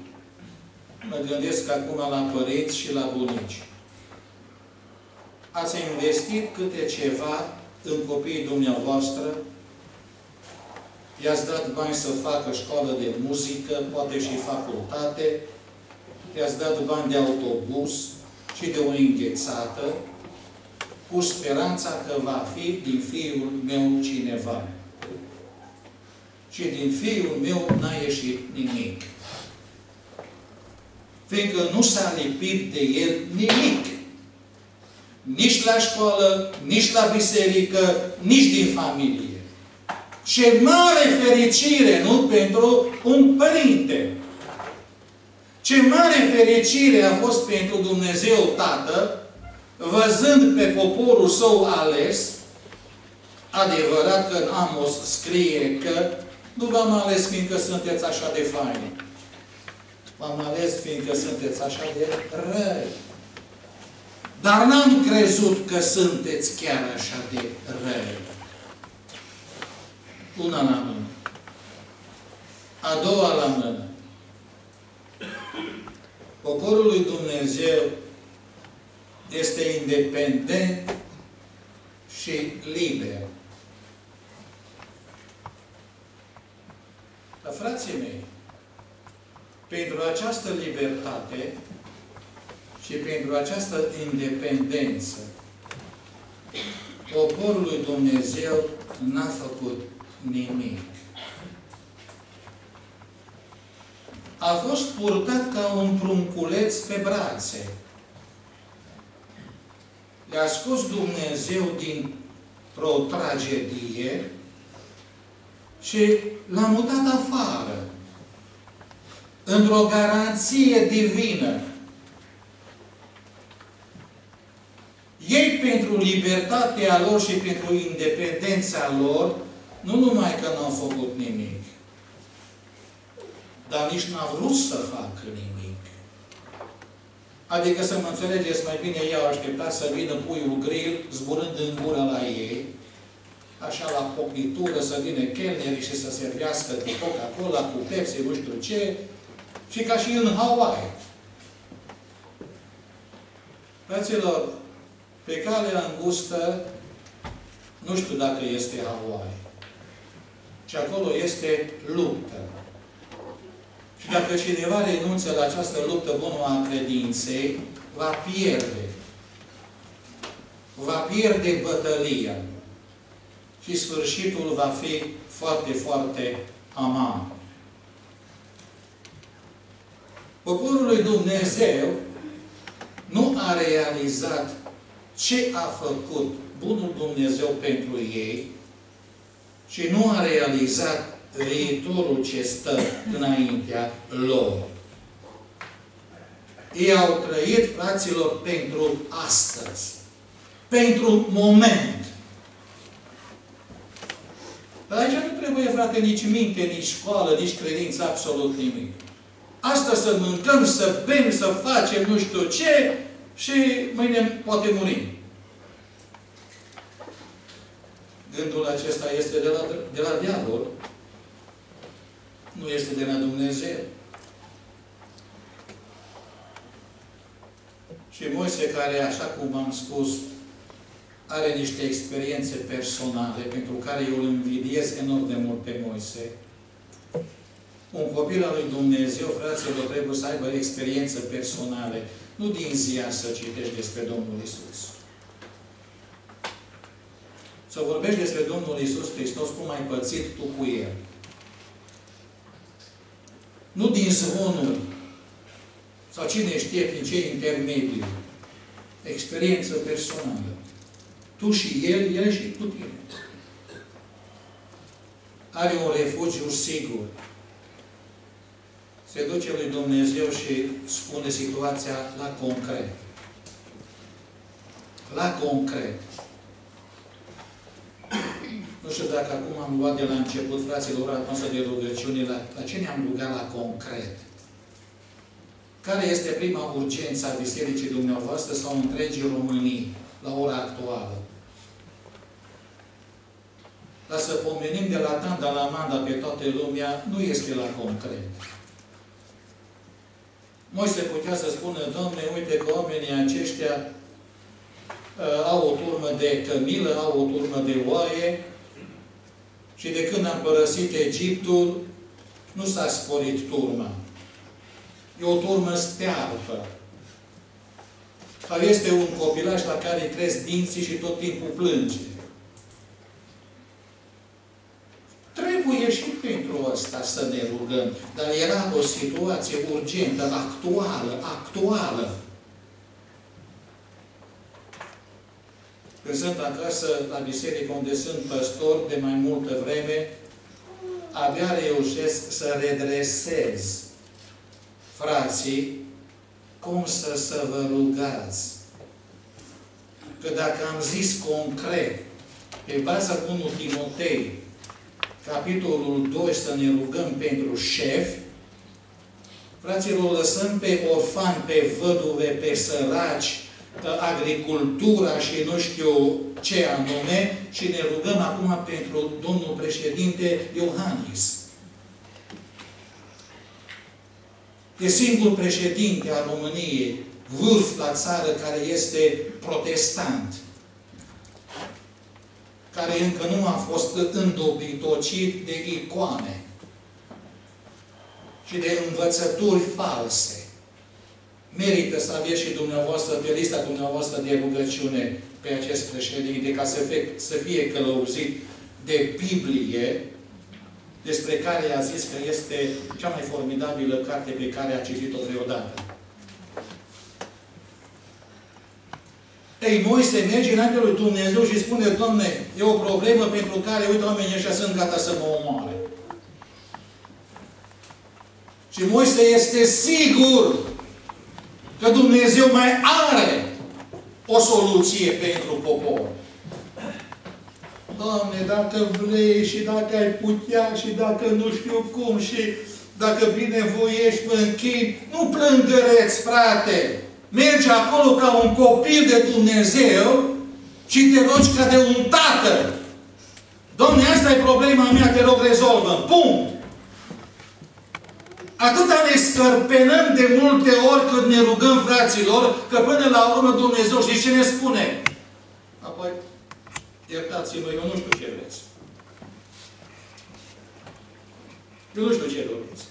Mă gândesc acum la părinți și la bunici. Ați investit câte ceva în copiii dumneavoastră, i-ați dat bani să facă școală de muzică, poate și facultate, i-ați dat bani de autobuz și de o înghețată, cu speranța că va fi din fiul meu cineva și din fiul meu n-a ieșit nimic. Fiindcă nu s-a lipit de el nimic. Nici la școală, nici la biserică, nici din familie. Ce mare fericire, nu? Pentru un părinte. Ce mare fericire a fost pentru Dumnezeu Tată, văzând pe poporul său ales, adevărat că în Amos scrie că nu v-am ales fiindcă sunteți așa de faini. V-am ales fiindcă sunteți așa de răi. Dar n-am crezut că sunteți chiar așa de răi. Una la mână. A doua la mână. Poporul lui Dumnezeu este independent și liber. Frații mei, pentru această libertate și pentru această independență, poporul lui Dumnezeu n-a făcut nimic. A fost purtat ca un prunculeț pe brațe. Le-a scos Dumnezeu din o tragedie și l-a mutat afară. Într-o garanție divină. Ei, pentru libertatea lor și pentru independența lor, nu numai că n-au făcut nimic, dar nici n-au vrut să facă nimic. Adică, să mă înțelegeți mai bine, ei au așteptat să vină puiul grill, zburând în gură la ei, așa la pocnitură, să vină chelnerii și să servească cu Coca-Cola, cu Pepsi, nu știu ce, și ca și în Hawaii. Fraților, pe calea îngustă, nu știu dacă este Hawaii. Și acolo este luptă. Și dacă cineva renunță la această luptă bună a credinței, va pierde. Va pierde bătălia. Și sfârșitul va fi foarte, foarte amar. Poporul lui Dumnezeu nu a realizat ce a făcut Bunul Dumnezeu pentru ei și nu a realizat viitorul ce stă înaintea lor. Ei au trăit, fraților, pentru astăzi. Pentru moment. Dar aici nu trebuie, frate, nici minte, nici școală, nici credință, absolut nimic. Asta să mâncăm, să bem, să facem nu știu ce și mâine poate murim. Gândul acesta este de la, de la diavol, nu este de la Dumnezeu. Și Moise, care, așa cum am spus, are niște experiențe personale pentru care eu îl invidiez enorm de mult pe Moise. Un copil al lui Dumnezeu, fraților, trebuie să aibă experiențe personale. Nu din ziua să citești despre Domnul Isus. Să vorbești despre Domnul Isus Hristos, cum ai pățit tu cu El. Nu din zvonuri. Sau cine știe prin ce intermediu. Experiență personală. Tu și El, El și tu tine. Are un refugiu sigur. Se duce lui Dumnezeu și spune situația la concret. La concret. Nu știu dacă acum am luat de la început, fraților, ora noastră de rugăciune, la, la ce ne-am rugat la concret? Care este prima urgență a Bisericii dumneavoastră sau întregii Românii la ora actuală? Dar să pomenim de la Tanda la Manda pe toată lumea, nu este la concret. Moise putea să spună, Domne, uite că oamenii aceștia uh, au o turmă de cămilă, au o turmă de oaie, și de când am părăsit Egiptul, nu s-a sporit turma. E o turmă stearpă. Sau este un copilaj la care cresc dinții și tot timpul plânge. Trebuie și pentru asta să ne rugăm. Dar era o situație urgentă, actuală, actuală. Când sunt acasă la biserică unde sunt păstor de mai multă vreme, abia reușesc să redresez frații cum să, să vă rugați. Că dacă am zis concret, pe baza 1 Timotei, capitolul 2, să ne rugăm pentru șef, fraților, lăsăm pe orfani, pe văduve, pe săraci, agricultura și nu știu ce anume și ne rugăm acum pentru domnul președinte Iohannis. E singurul președinte al României, vârf la țară, care este protestant. Care încă nu a fost îndobitocit de icoane și de învățături false merită să aveți și dumneavoastră pe lista dumneavoastră de rugăciune pe acest președinte, ca să fie, să fie călăuzit de Biblie, despre care a zis că este cea mai formidabilă carte pe care a citit-o vreodată. Ei, Moise merge înainte lui Dumnezeu și spune, Doamne, e o problemă pentru care, uite, oamenii ăștia sunt gata să mă omoare. Și Moise este sigur că Dumnezeu mai are o soluție pentru popor. Doamne, dacă vrei și dacă ai putea și dacă nu știu cum și dacă binevoiești, mă închin, nu plângăreți, frate! Mergi acolo ca un copil de Dumnezeu și te rogi ca de un tată. Domne, asta e problema mea, te rog, rezolvă. Punct! Atâta ne scărpenăm de multe ori când ne rugăm fraților, că până la urmă Dumnezeu știți ce ne spune? Apoi, iertați-mă, eu nu știu ce vreți. Eu nu știu ce doriți.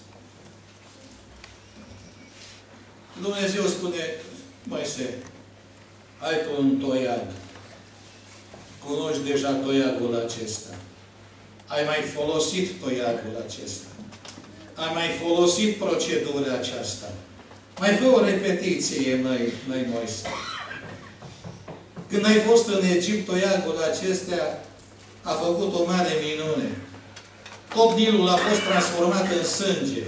Dumnezeu spune, Moise, ai tu un toiag. Cunoști deja toiagul acesta. Ai mai folosit toiagul acesta. Ai mai folosit procedura aceasta. Mai fă o repetiție, măi, măi Moise. Când ai fost în Egipt, toiagul acestea a făcut o mare minune. Tot Nilul a fost transformat în sânge.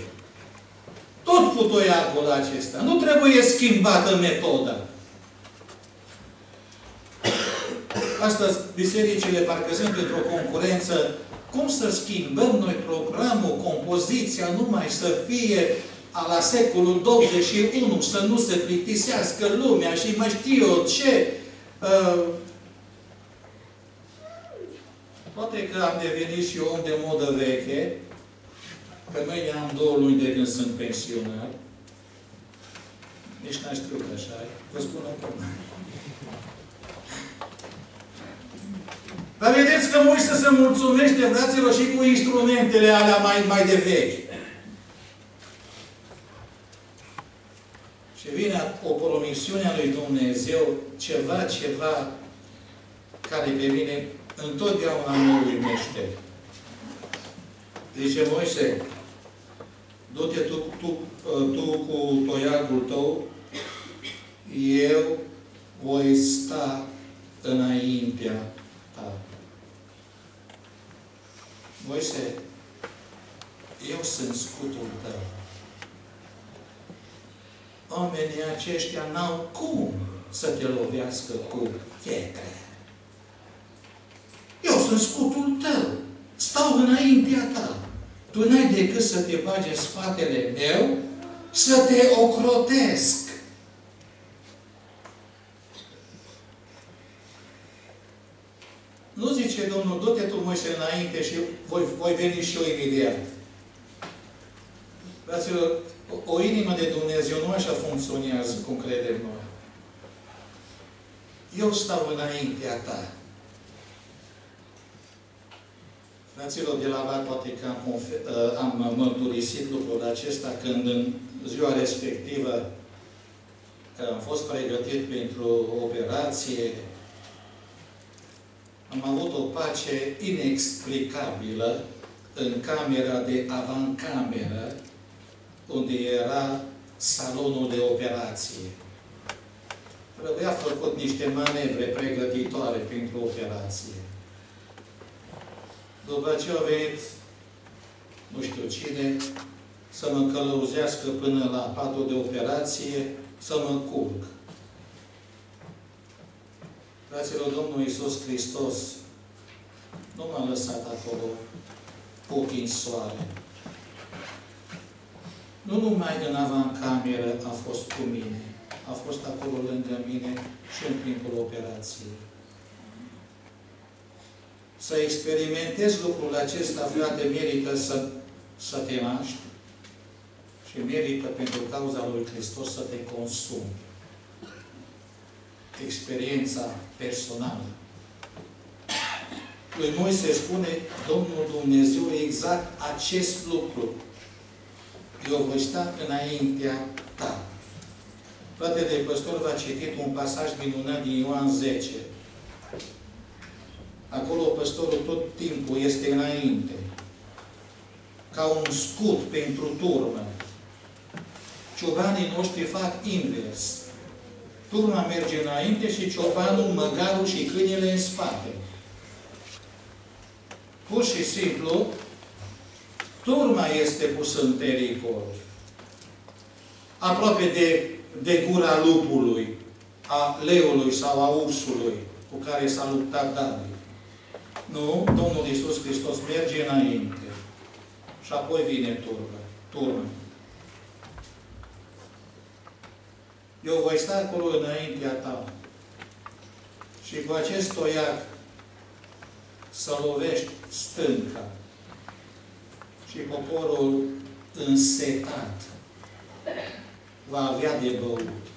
Tot cu toiagul acesta. Nu trebuie schimbată metoda. Astăzi, bisericile parcă sunt într-o concurență. Cum să schimbăm noi programul, compoziția, numai să fie a la secolul 21, să nu se plictisească lumea și mai știu eu ce. Uh, poate că am devenit și eu om de modă veche, că mâine am două luni de când sunt pensionar. Nici n-aș știu că așa e. Vă spun acum. Dar vedeți că Moise se mulțumește, fraților, și cu instrumentele alea mai, mai de vechi. Și vine o promisiune a lui Dumnezeu, ceva, ceva care pe mine întotdeauna mă uimește. Zice Moise, du-te tu, tu, tu cu toiagul tău, eu voi sta înaintea ta. Moise, eu sunt scutul tău. Oamenii aceștia n-au cum să te lovească cu pietre. Eu sunt scutul tău. Stau înaintea ta. Tu n-ai decât să te bagi în spatele meu, să te ocrotesc. Nu zice Domnul, du-te tu, Moise, înainte și voi, voi veni și eu imediat. Fraților, o, o inimă de Dumnezeu nu așa funcționează cum credem noi. Eu stau înaintea ta. Fraților de la VAC, poate că am, ă, am mărturisit lucrul acesta când în ziua respectivă am fost pregătit pentru operație, am avut o pace inexplicabilă în camera de avancameră, unde era salonul de operație. Trebuia făcut niște manevre pregătitoare pentru operație. După ce a venit, nu știu cine, să mă călăuzească până la patul de operație, să mă culc. Fraților, Domnul Iisus Hristos nu m-a lăsat acolo cu ochii în soare. Nu numai în avancameră a fost cu mine, a fost acolo lângă mine și în timpul operației. Să experimentezi lucrul acesta, frate, merită să, să te naști și merită pentru cauza lui Hristos să te consumi. Experiența personală. Lui Moise spune Domnul Dumnezeu exact acest lucru. Eu voi sta înaintea ta. Frate de păstor v-a citit un pasaj minunat din Ioan 10. Acolo păstorul tot timpul este înainte. Ca un scut pentru turmă. Ciobanii noștri fac invers. Turma merge înainte și ciobanul, măgarul și câinele în spate. Pur și simplu, turma este pusă în pericol. Aproape de, de gura lupului, a leului sau a ursului cu care s-a luptat David. Nu, Domnul Iisus Hristos merge înainte. Și apoi vine turmă. turmă. Eu voi sta acolo înaintea ta. Și cu acest toiac să lovești stânca. Și poporul însetat, va avea de băut.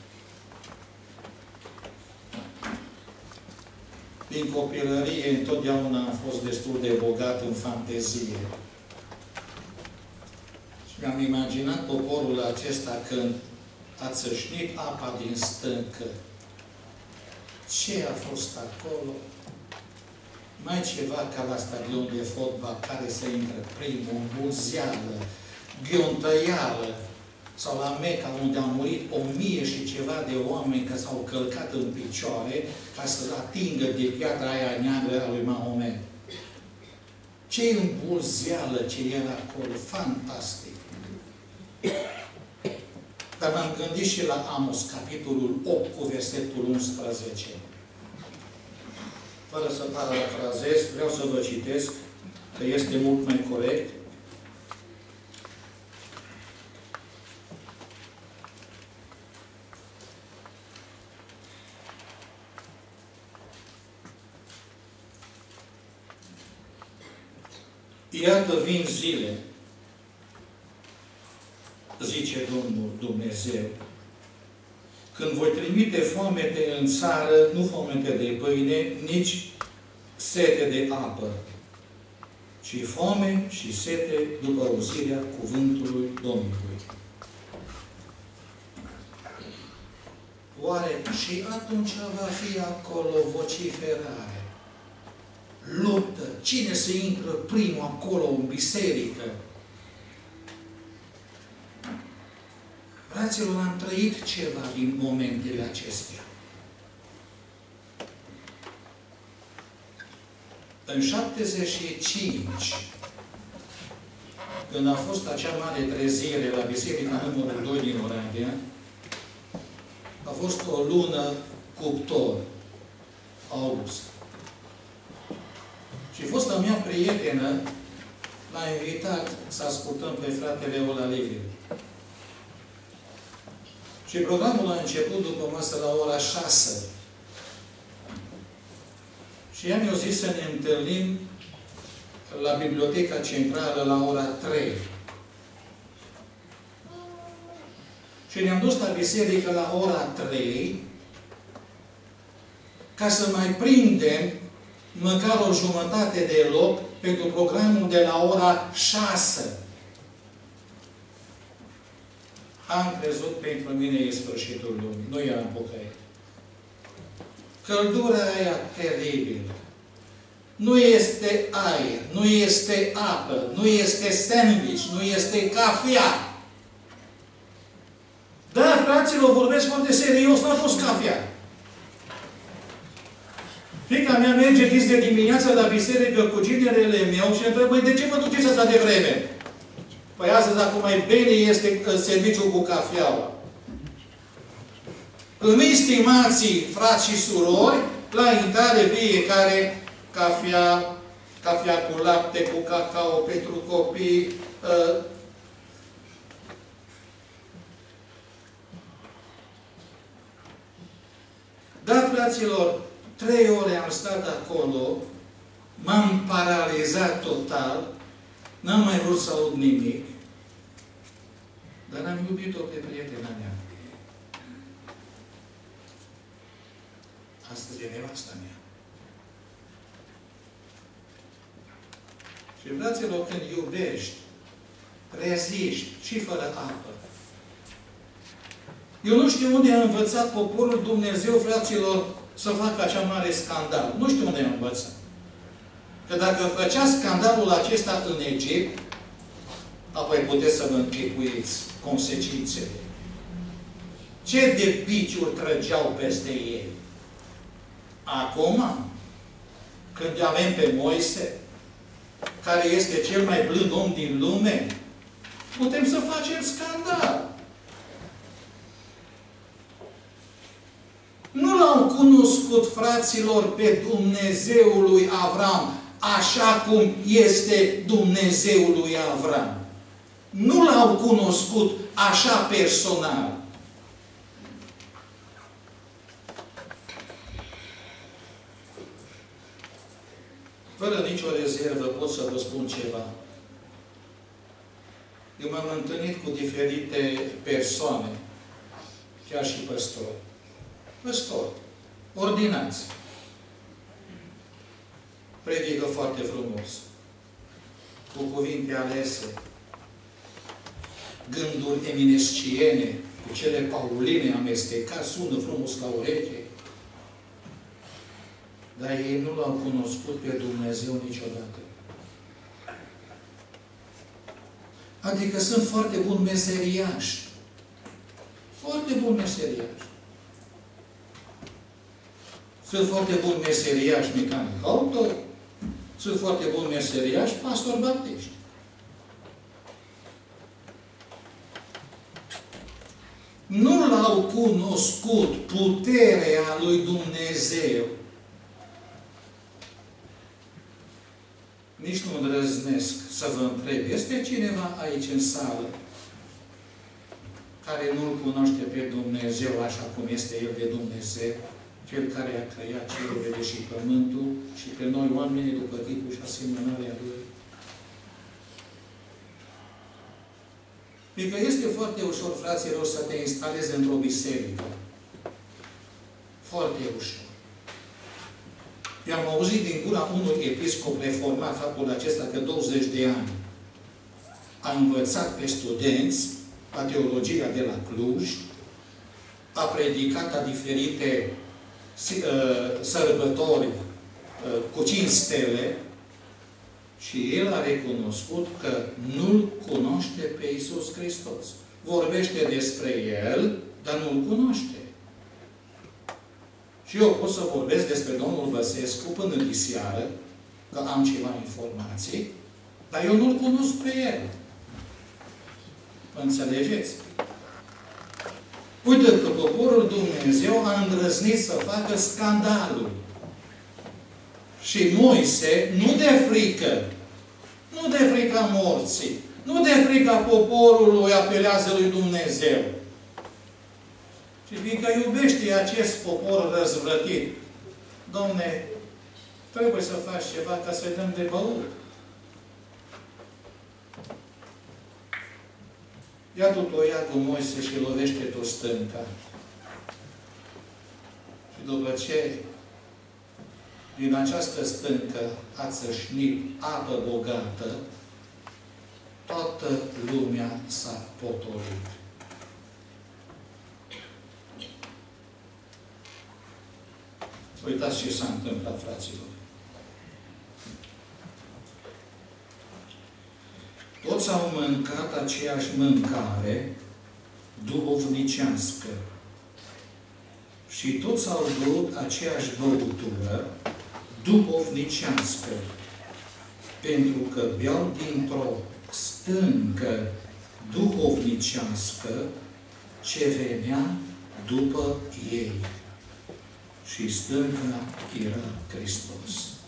Din copilărie, întotdeauna am fost destul de bogat în fantezie. Și mi-am imaginat poporul acesta când a țășnit apa din stâncă. Ce a fost acolo? Mai ceva ca la stadion de fotbal care se intră primul, muzeală, ghiontăială, sau la Meca, unde au murit o mie și ceva de oameni că s-au călcat în picioare ca să atingă de piatra aia neagră a lui Mahomet. Ce îmbulzeală ce era acolo, fantastic. Dar m-am gândit și la Amos, capitolul 8 cu versetul 11. Fără să parafrazez, vreau să vă citesc, că este mult mai corect. Iată vin zile, zice Domnul Dumnezeu, când voi trimite foamete în țară, nu foamete de pâine, nici sete de apă, ci foame și sete după auzirea cuvântului Domnului. Oare și atunci va fi acolo vociferare? Luptă. Cine se intră primul acolo în biserică? Fraților, am trăit ceva din momentele acestea. În 75, când a fost acea mare trezire la Biserica numărul 2 din Oradea, a fost o lună cuptor, august. Și fosta mea prietenă l-a invitat să ascultăm pe fratele Ola Liviu. Și programul a început după masă la ora 6. Și ea mi-a zis să ne întâlnim la Biblioteca Centrală la ora 3. Și ne-am dus la biserică la ora 3 ca să mai prindem măcar o jumătate de loc pentru programul de la ora 6. Am crezut pentru mine e sfârșitul lumii. Nu eram pocăit. Căldura aia teribilă. Nu este aer, nu este apă, nu este sandwich, nu este cafea. Da, fraților, vorbesc foarte serios, n-a fost cafea. Fica mea merge dis de dimineață la biserică cu ginerele meu și întrebă, de ce vă duceți asta de vreme? Păi astăzi, acum mai bine este uh, serviciul cu cafeaua. Îmi stimații frați și surori, la intrare fiecare cafea, cafea cu lapte, cu cacao pentru copii, uh, da, fraților, Trei ore am stat acolo, m-am paralizat total, n-am mai vrut să aud nimic, dar am iubit-o pe prietena mea. Astăzi e nevasta mea. Și fraților, când iubești, reziști și fără apă. Eu nu știu unde a învățat poporul Dumnezeu, fraților, să facă acea mare scandal. Nu știu unde am învățat. Că dacă făcea scandalul acesta în Egipt, apoi puteți să vă închipuiți consecințele. Ce de piciuri trăgeau peste ei? Acum, când avem pe Moise, care este cel mai blând om din lume, putem să facem scandal. Nu l-au cunoscut fraților pe Dumnezeul lui Avram, așa cum este Dumnezeul lui Avram. Nu l-au cunoscut așa personal. Fără nicio rezervă pot să vă spun ceva. Eu m-am întâlnit cu diferite persoane, chiar și păstori. Păstori, ordinați. Predică foarte frumos, cu cuvinte alese, gânduri eminesciene, cu cele pauline amestecat, sună frumos la ureche. Dar ei nu l-au cunoscut pe Dumnezeu niciodată. Adică sunt foarte buni meseriași. Foarte buni meseriași. Sunt foarte buni meseriași mecanic auto, sunt foarte buni meseriași pastori baptiști. Nu l-au cunoscut puterea lui Dumnezeu. Nici nu îndrăznesc să vă întreb. Este cineva aici în sală care nu-L cunoaște pe Dumnezeu așa cum este El de Dumnezeu? Cel care a creat cerurile și pământul și pe noi oamenii după tipul și asemănarea Lui. Adică este foarte ușor, fraților, să te instalezi într-o biserică. Foarte ușor. I-am auzit din gura unui episcop reformat faptul acesta că 20 de ani a învățat pe studenți la teologia de la Cluj, a predicat la diferite uh, sărbători uh, cu cinci stele și el a recunoscut că nu-L cunoaște pe Iisus Hristos. Vorbește despre El, dar nu-L cunoaște. Și eu pot să vorbesc despre domnul Băsescu până în seară, că am ceva informații, dar eu nu-L cunosc pe El. Înțelegeți? Uite că poporul Dumnezeu a îndrăznit să facă scandalul. Și Moise, nu de frică, nu de frica morții, nu de frica poporului apelează lui Dumnezeu, ci fiindcă iubește acest popor răzvrătit. Domne, trebuie să faci ceva ca să dăm de băut. Ia tu toia cu Moise și lovește tu stânca. Și după ce din această stâncă a țășnit apă bogată, toată lumea s-a potolit. Uitați ce s-a întâmplat, fraților. Toți au mâncat aceeași mâncare duhovnicească și toți au băut aceeași băutură duhovnicească, pentru că beau dintr-o stâncă duhovnicească ce venea după ei. Și stânca era Hristos.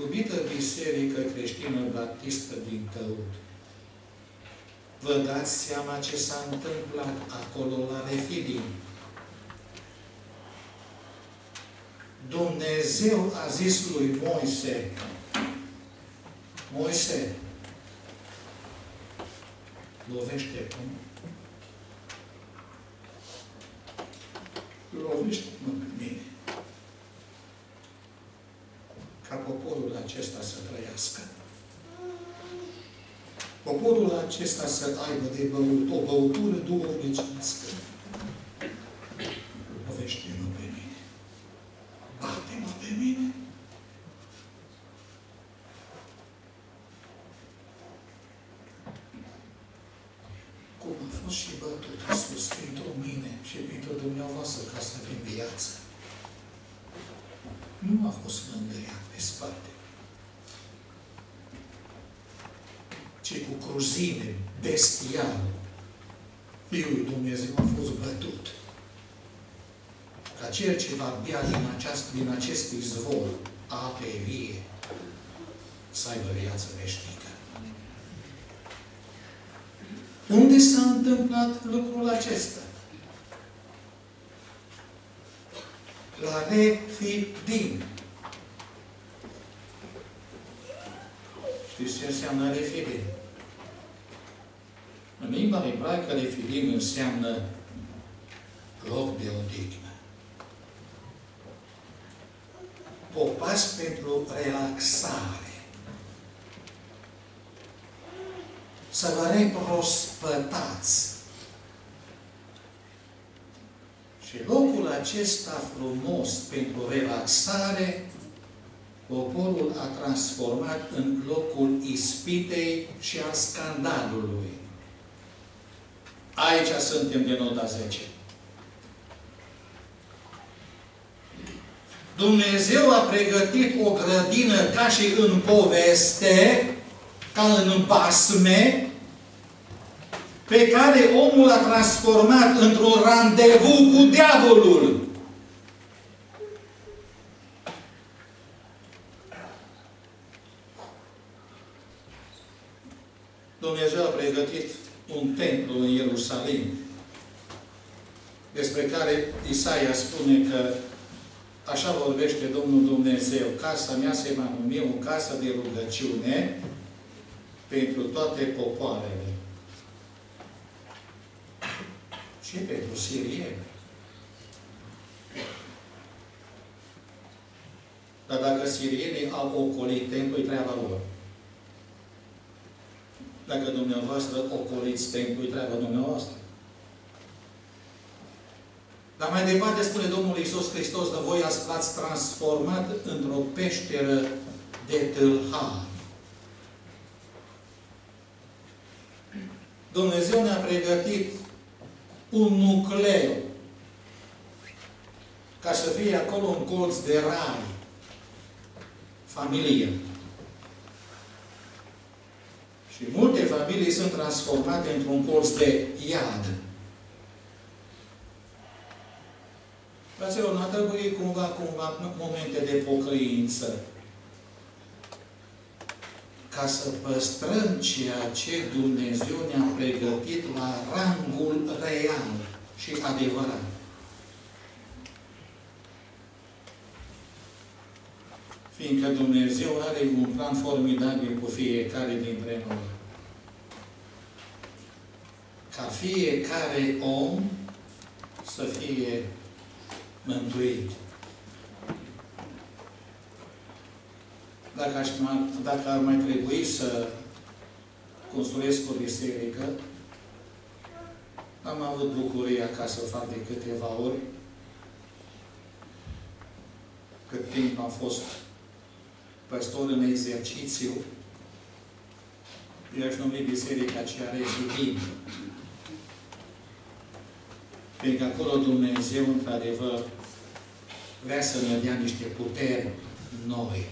Iubită Biserică Creștină Baptistă din Tăut, vă dați seama ce s-a întâmplat acolo la Refidim. Dumnezeu a zis lui Moise, Moise, lovește cum? Lovește-mă pe mine. Ca poporul acesta să trăiască poporul acesta să aibă de băut, o băutură duhovnicească. Lovește-mă pe mine. Bate-mă pe mine. Cum a fost și bătut Iisus pentru mine și pentru dumneavoastră ca să avem viață. Nu a fost mângâiat pe spate. Ci cu cruzime, bestial. Fiul lui Dumnezeu a fost bătut. Ca cel ce va bea din, aceast, din acest izvor ape vie să aibă viață veșnică. Unde s-a întâmplat lucrul acesta? La Refidim. Știți ce înseamnă refidim? În limba ebraică refidim înseamnă loc de odihnă. Popas pentru relaxare. Să vă reprospătați. Și locul acesta frumos pentru relaxare, poporul a transformat în locul ispitei și a scandalului. Aici suntem de nota 10. Dumnezeu a pregătit o grădină ca și în poveste, ca în basme, pe care omul a transformat într-un randevu cu diavolul. Dumnezeu a pregătit un templu în Ierusalim, despre care Isaia spune că așa vorbește Domnul Dumnezeu, casa mea se va numi o casă de rugăciune pentru toate popoarele. Și pentru sirieni. Dar dacă sirienii au ocolit templul, treaba lor. Dacă dumneavoastră ocoliți templul, treaba dumneavoastră. Dar mai departe spune Domnul Iisus Hristos, de voi ați transformat într-o peșteră de tâlhari. Dumnezeu ne-a pregătit un nucleu ca să fie acolo un colț de rai. Familie. Și multe familii sunt transformate într-un colț de iad. Fraților, nu trebuie cumva, cumva momente de pocăință ca să păstrăm ceea ce Dumnezeu ne-a pregătit la rangul real și adevărat. Fiindcă Dumnezeu are un plan formidabil cu fiecare dintre noi. Ca fiecare om să fie mântuit. Dacă, aș, dacă ar mai trebui să construiesc o biserică, am avut bucuria ca să o fac de câteva ori, cât timp am fost păstor în exercițiu, eu aș numi biserica cea rezidim. Pentru că acolo Dumnezeu, într-adevăr, vrea să ne dea niște puteri noi.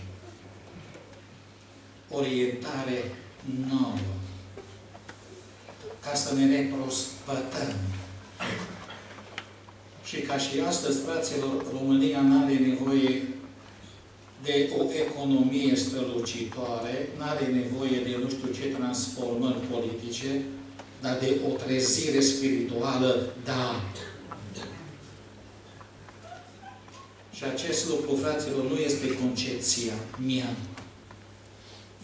Orientare nouă. Ca să ne reprospătăm. Și ca și astăzi, fraților, România nu are nevoie de o economie strălucitoare, nu are nevoie de nu știu ce transformări politice, dar de o trezire spirituală, da. Și acest lucru, fraților, nu este concepția mea.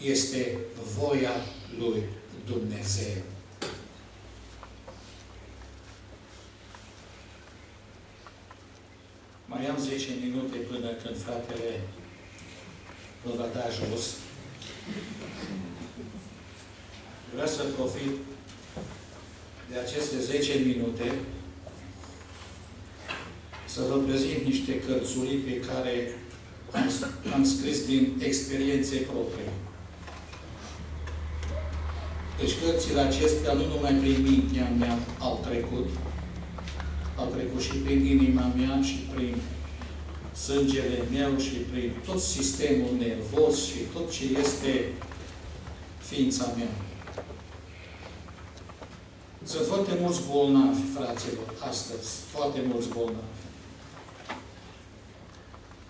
Este voia lui Dumnezeu. Mai am 10 minute până când fratele îl va da jos. Vreau să profit de aceste 10 minute să vă prezint niște cărțuri pe care am, am scris din experiențe proprii. Deci cărțile acestea nu numai prin mintea mea au trecut, au trecut și prin inima mea și prin sângele meu și prin tot sistemul nervos și tot ce este ființa mea. Sunt foarte mulți bolnavi, fraților, astăzi. Foarte mulți bolnavi.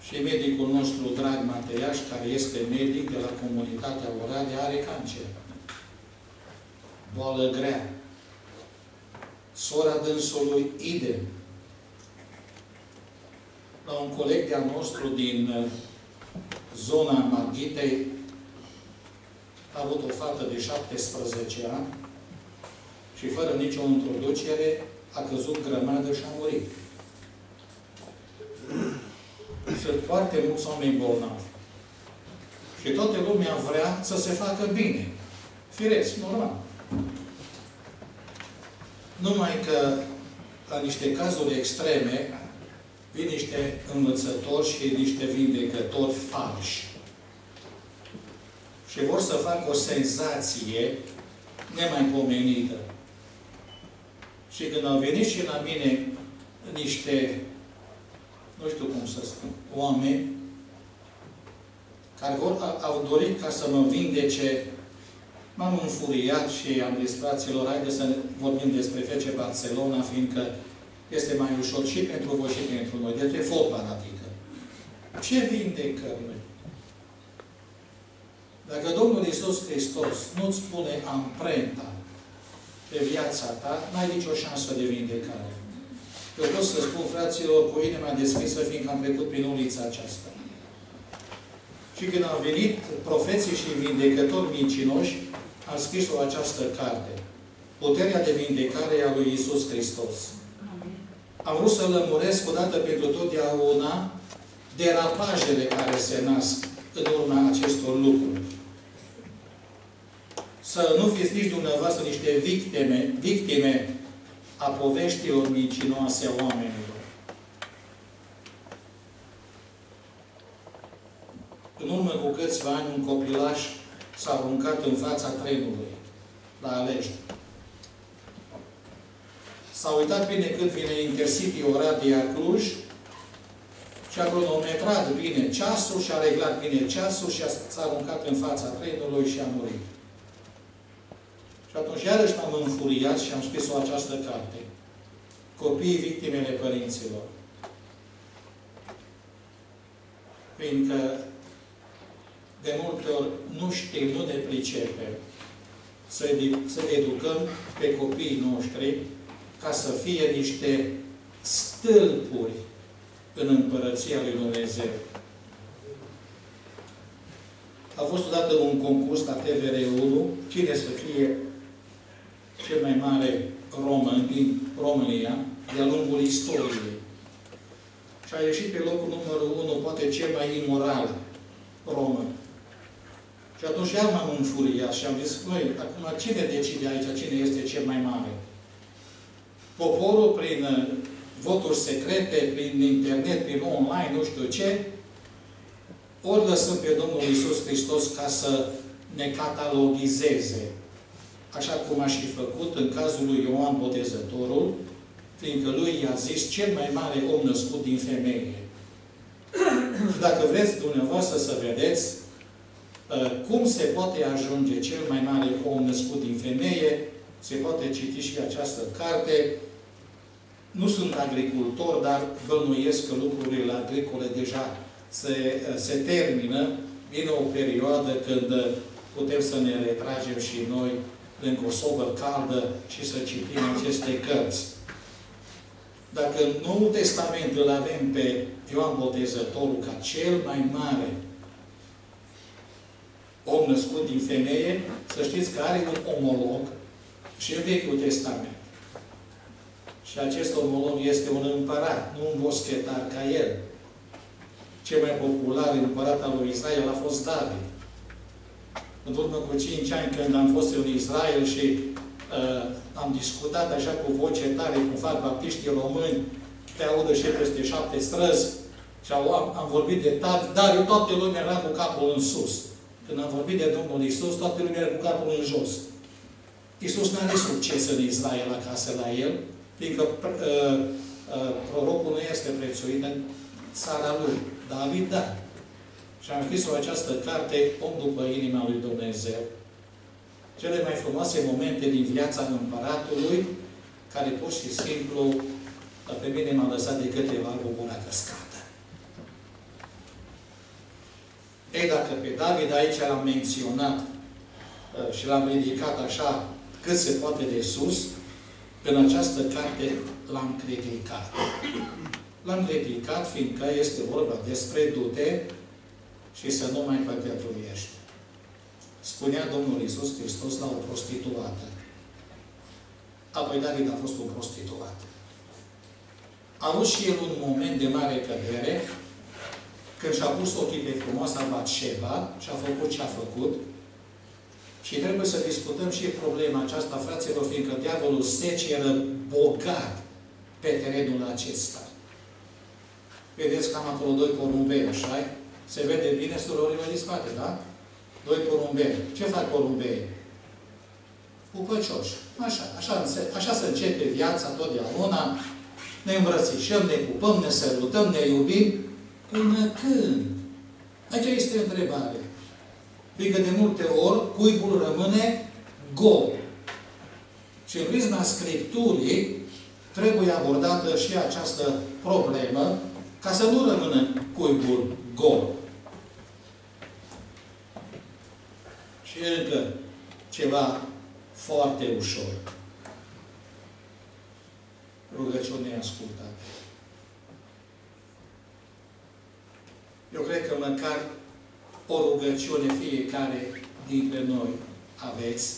Și medicul nostru, drag Mateiaș, care este medic de la comunitatea Oradea, are cancer. Boală grea. Sora dânsului, idem. La un coleg de-al nostru din uh, zona Marghitei, a avut o fată de 17 ani și fără nicio introducere a căzut grămadă și a murit. Sunt foarte mulți oameni bolnavi. Și toată lumea vrea să se facă bine. Firesc, normal. Numai că la niște cazuri extreme vin niște învățători și niște vindecători falși. Și vor să facă o senzație nemaipomenită. Și când au venit și la mine niște, nu știu cum să spun, oameni care vor, au dorit ca să mă vindece, m-am înfuriat și am zis fraților, haideți să vorbim despre FC Barcelona, fiindcă este mai ușor și pentru voi și pentru noi. Despre fotbal, adică. Ce vindecăm noi? Dacă Domnul Iisus Hristos nu-ți pune amprenta pe viața ta, n-ai nicio șansă de vindecare. Eu pot să spun, fraților, cu inima deschisă, fiindcă am trecut prin ulița aceasta. Și când au venit profeții și vindecători mincinoși, am scris-o această carte. Puterea de vindecare a lui Isus Hristos. Am vrut să lămuresc odată pentru totdeauna derapajele care se nasc în urma acestor lucruri. Să nu fiți nici dumneavoastră niște victime, victime a poveștilor mincinoase a oamenilor. În urmă cu câțiva ani, un copilaș s-a aruncat în fața trenului la Alești. S-a uitat bine cât vine Intercity Oradea Cluj și a cronometrat bine ceasul și a reglat bine ceasul și s-a aruncat în fața trenului și a murit. Și atunci iarăși m-am înfuriat și am scris-o această carte. Copiii victimele părinților. Fiindcă de multe ori nu știm, nu ne pricepem să, să educăm pe copiii noștri ca să fie niște stâlpuri în Împărăția Lui Dumnezeu. A fost odată un concurs la TVR1, cine să fie cel mai mare român din România, de-a lungul istoriei. Și a ieșit pe locul numărul 1, poate cel mai imoral român. Și atunci iar m-am înfuriat și am zis, noi, acum cine decide aici, cine este cel mai mare? Poporul, prin uh, voturi secrete, prin internet, prin online, nu știu ce, ori lăsăm pe Domnul Isus Hristos ca să ne catalogizeze, așa cum a și făcut în cazul lui Ioan Botezătorul, fiindcă lui i-a zis cel mai mare om născut din femeie. Și dacă vreți dumneavoastră să vedeți uh, cum se poate ajunge cel mai mare om născut din femeie, se poate citi și această carte. Nu sunt agricultor, dar bănuiesc că lucrurile agricole deja se, se termină. Vine o perioadă când putem să ne retragem și noi în o sobă caldă și să citim aceste cărți. Dacă în Noul Testament îl avem pe Ioan Botezătorul ca cel mai mare om născut din femeie, să știți că are un omolog și în Vechiul Testament. Și acest omolog este un împărat, nu un boschetar ca el. Cel mai popular împărat al lui Israel a fost David. În urmă cu 5 ani, când am fost în Israel și uh, am discutat așa cu voce tare, cum fac baptiștii români, te audă și peste șapte străzi, și am, am vorbit de tare, dar eu toată lumea era cu capul în sus. Când am vorbit de Domnul Isus, toată lumea era cu capul în jos. Iisus n-a avut succes în Israel acasă la el, fiindcă uh, uh, prorocul nu este prețuit în țara lui. David, da. Și am scris o această carte, Om după inima lui Dumnezeu. Cele mai frumoase momente din viața împăratului, care pur și simplu pe mine m-a lăsat de câteva gura căscată. Ei, dacă pe David aici l-am menționat uh, și l-am ridicat așa cât se poate de sus, în această carte l-am criticat. L-am criticat fiindcă este vorba despre dute și să nu mai păcătuiești. spunea Domnul Iisus Hristos la o prostituată. Apoi David a fost un prostituat. A avut și el un moment de mare cădere, când și-a pus ochii pe frumoasa Batșeba și a făcut ce a făcut. Și trebuie să discutăm și problema aceasta, fraților, fiindcă diavolul se ceră bogat pe terenul acesta. Vedeți că am acolo doi porumbei, așa -i? Se vede bine surorile din spate, da? Doi porumbei. Ce fac porumbei? Pupăcioși. Așa, așa, așa se începe viața totdeauna. Ne îmbrățișăm, ne pupăm, ne sărutăm, ne iubim. Până când? Aici este întrebare. Fiindcă de multe ori cuibul rămâne gol. Și în prisma Scripturii trebuie abordată și această problemă ca să nu rămână cuibul gol. Și încă ceva foarte ușor. Rugăciune ascultată. Eu cred că măcar o rugăciune fiecare dintre noi aveți,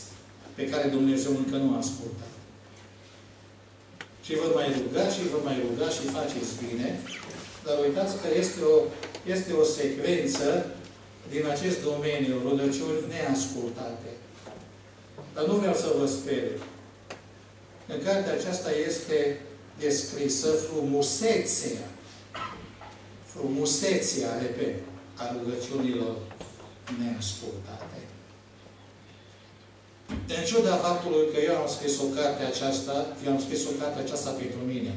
pe care Dumnezeu încă nu a ascultat. Și vă mai ruga și vă mai ruga și faceți bine, dar uitați că este o, este o secvență din acest domeniu, rugăciuni neascultate. Dar nu vreau să vă sper. În cartea aceasta este descrisă frumusețea, frumusețea, repet, a rugăciunilor neascultate. În ciuda faptului că eu am scris o carte aceasta, eu am scris o carte aceasta pentru mine.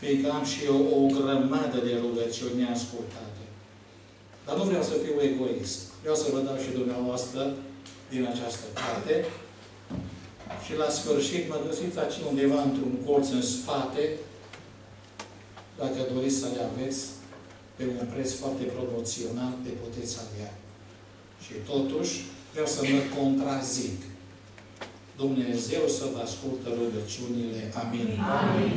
Fiindcă am și eu o grămadă de rugăciuni neascultate. Dar nu vreau să fiu egoist. Vreau să vă dau și dumneavoastră din această carte. Și la sfârșit mă găsiți aici undeva într-un colț în spate, dacă doriți să le aveți, pe un preț foarte promoțional, le puteți avea. Și totuși, vreau să mă contrazic. Dumnezeu să vă ascultă rugăciunile. Amin. Amin.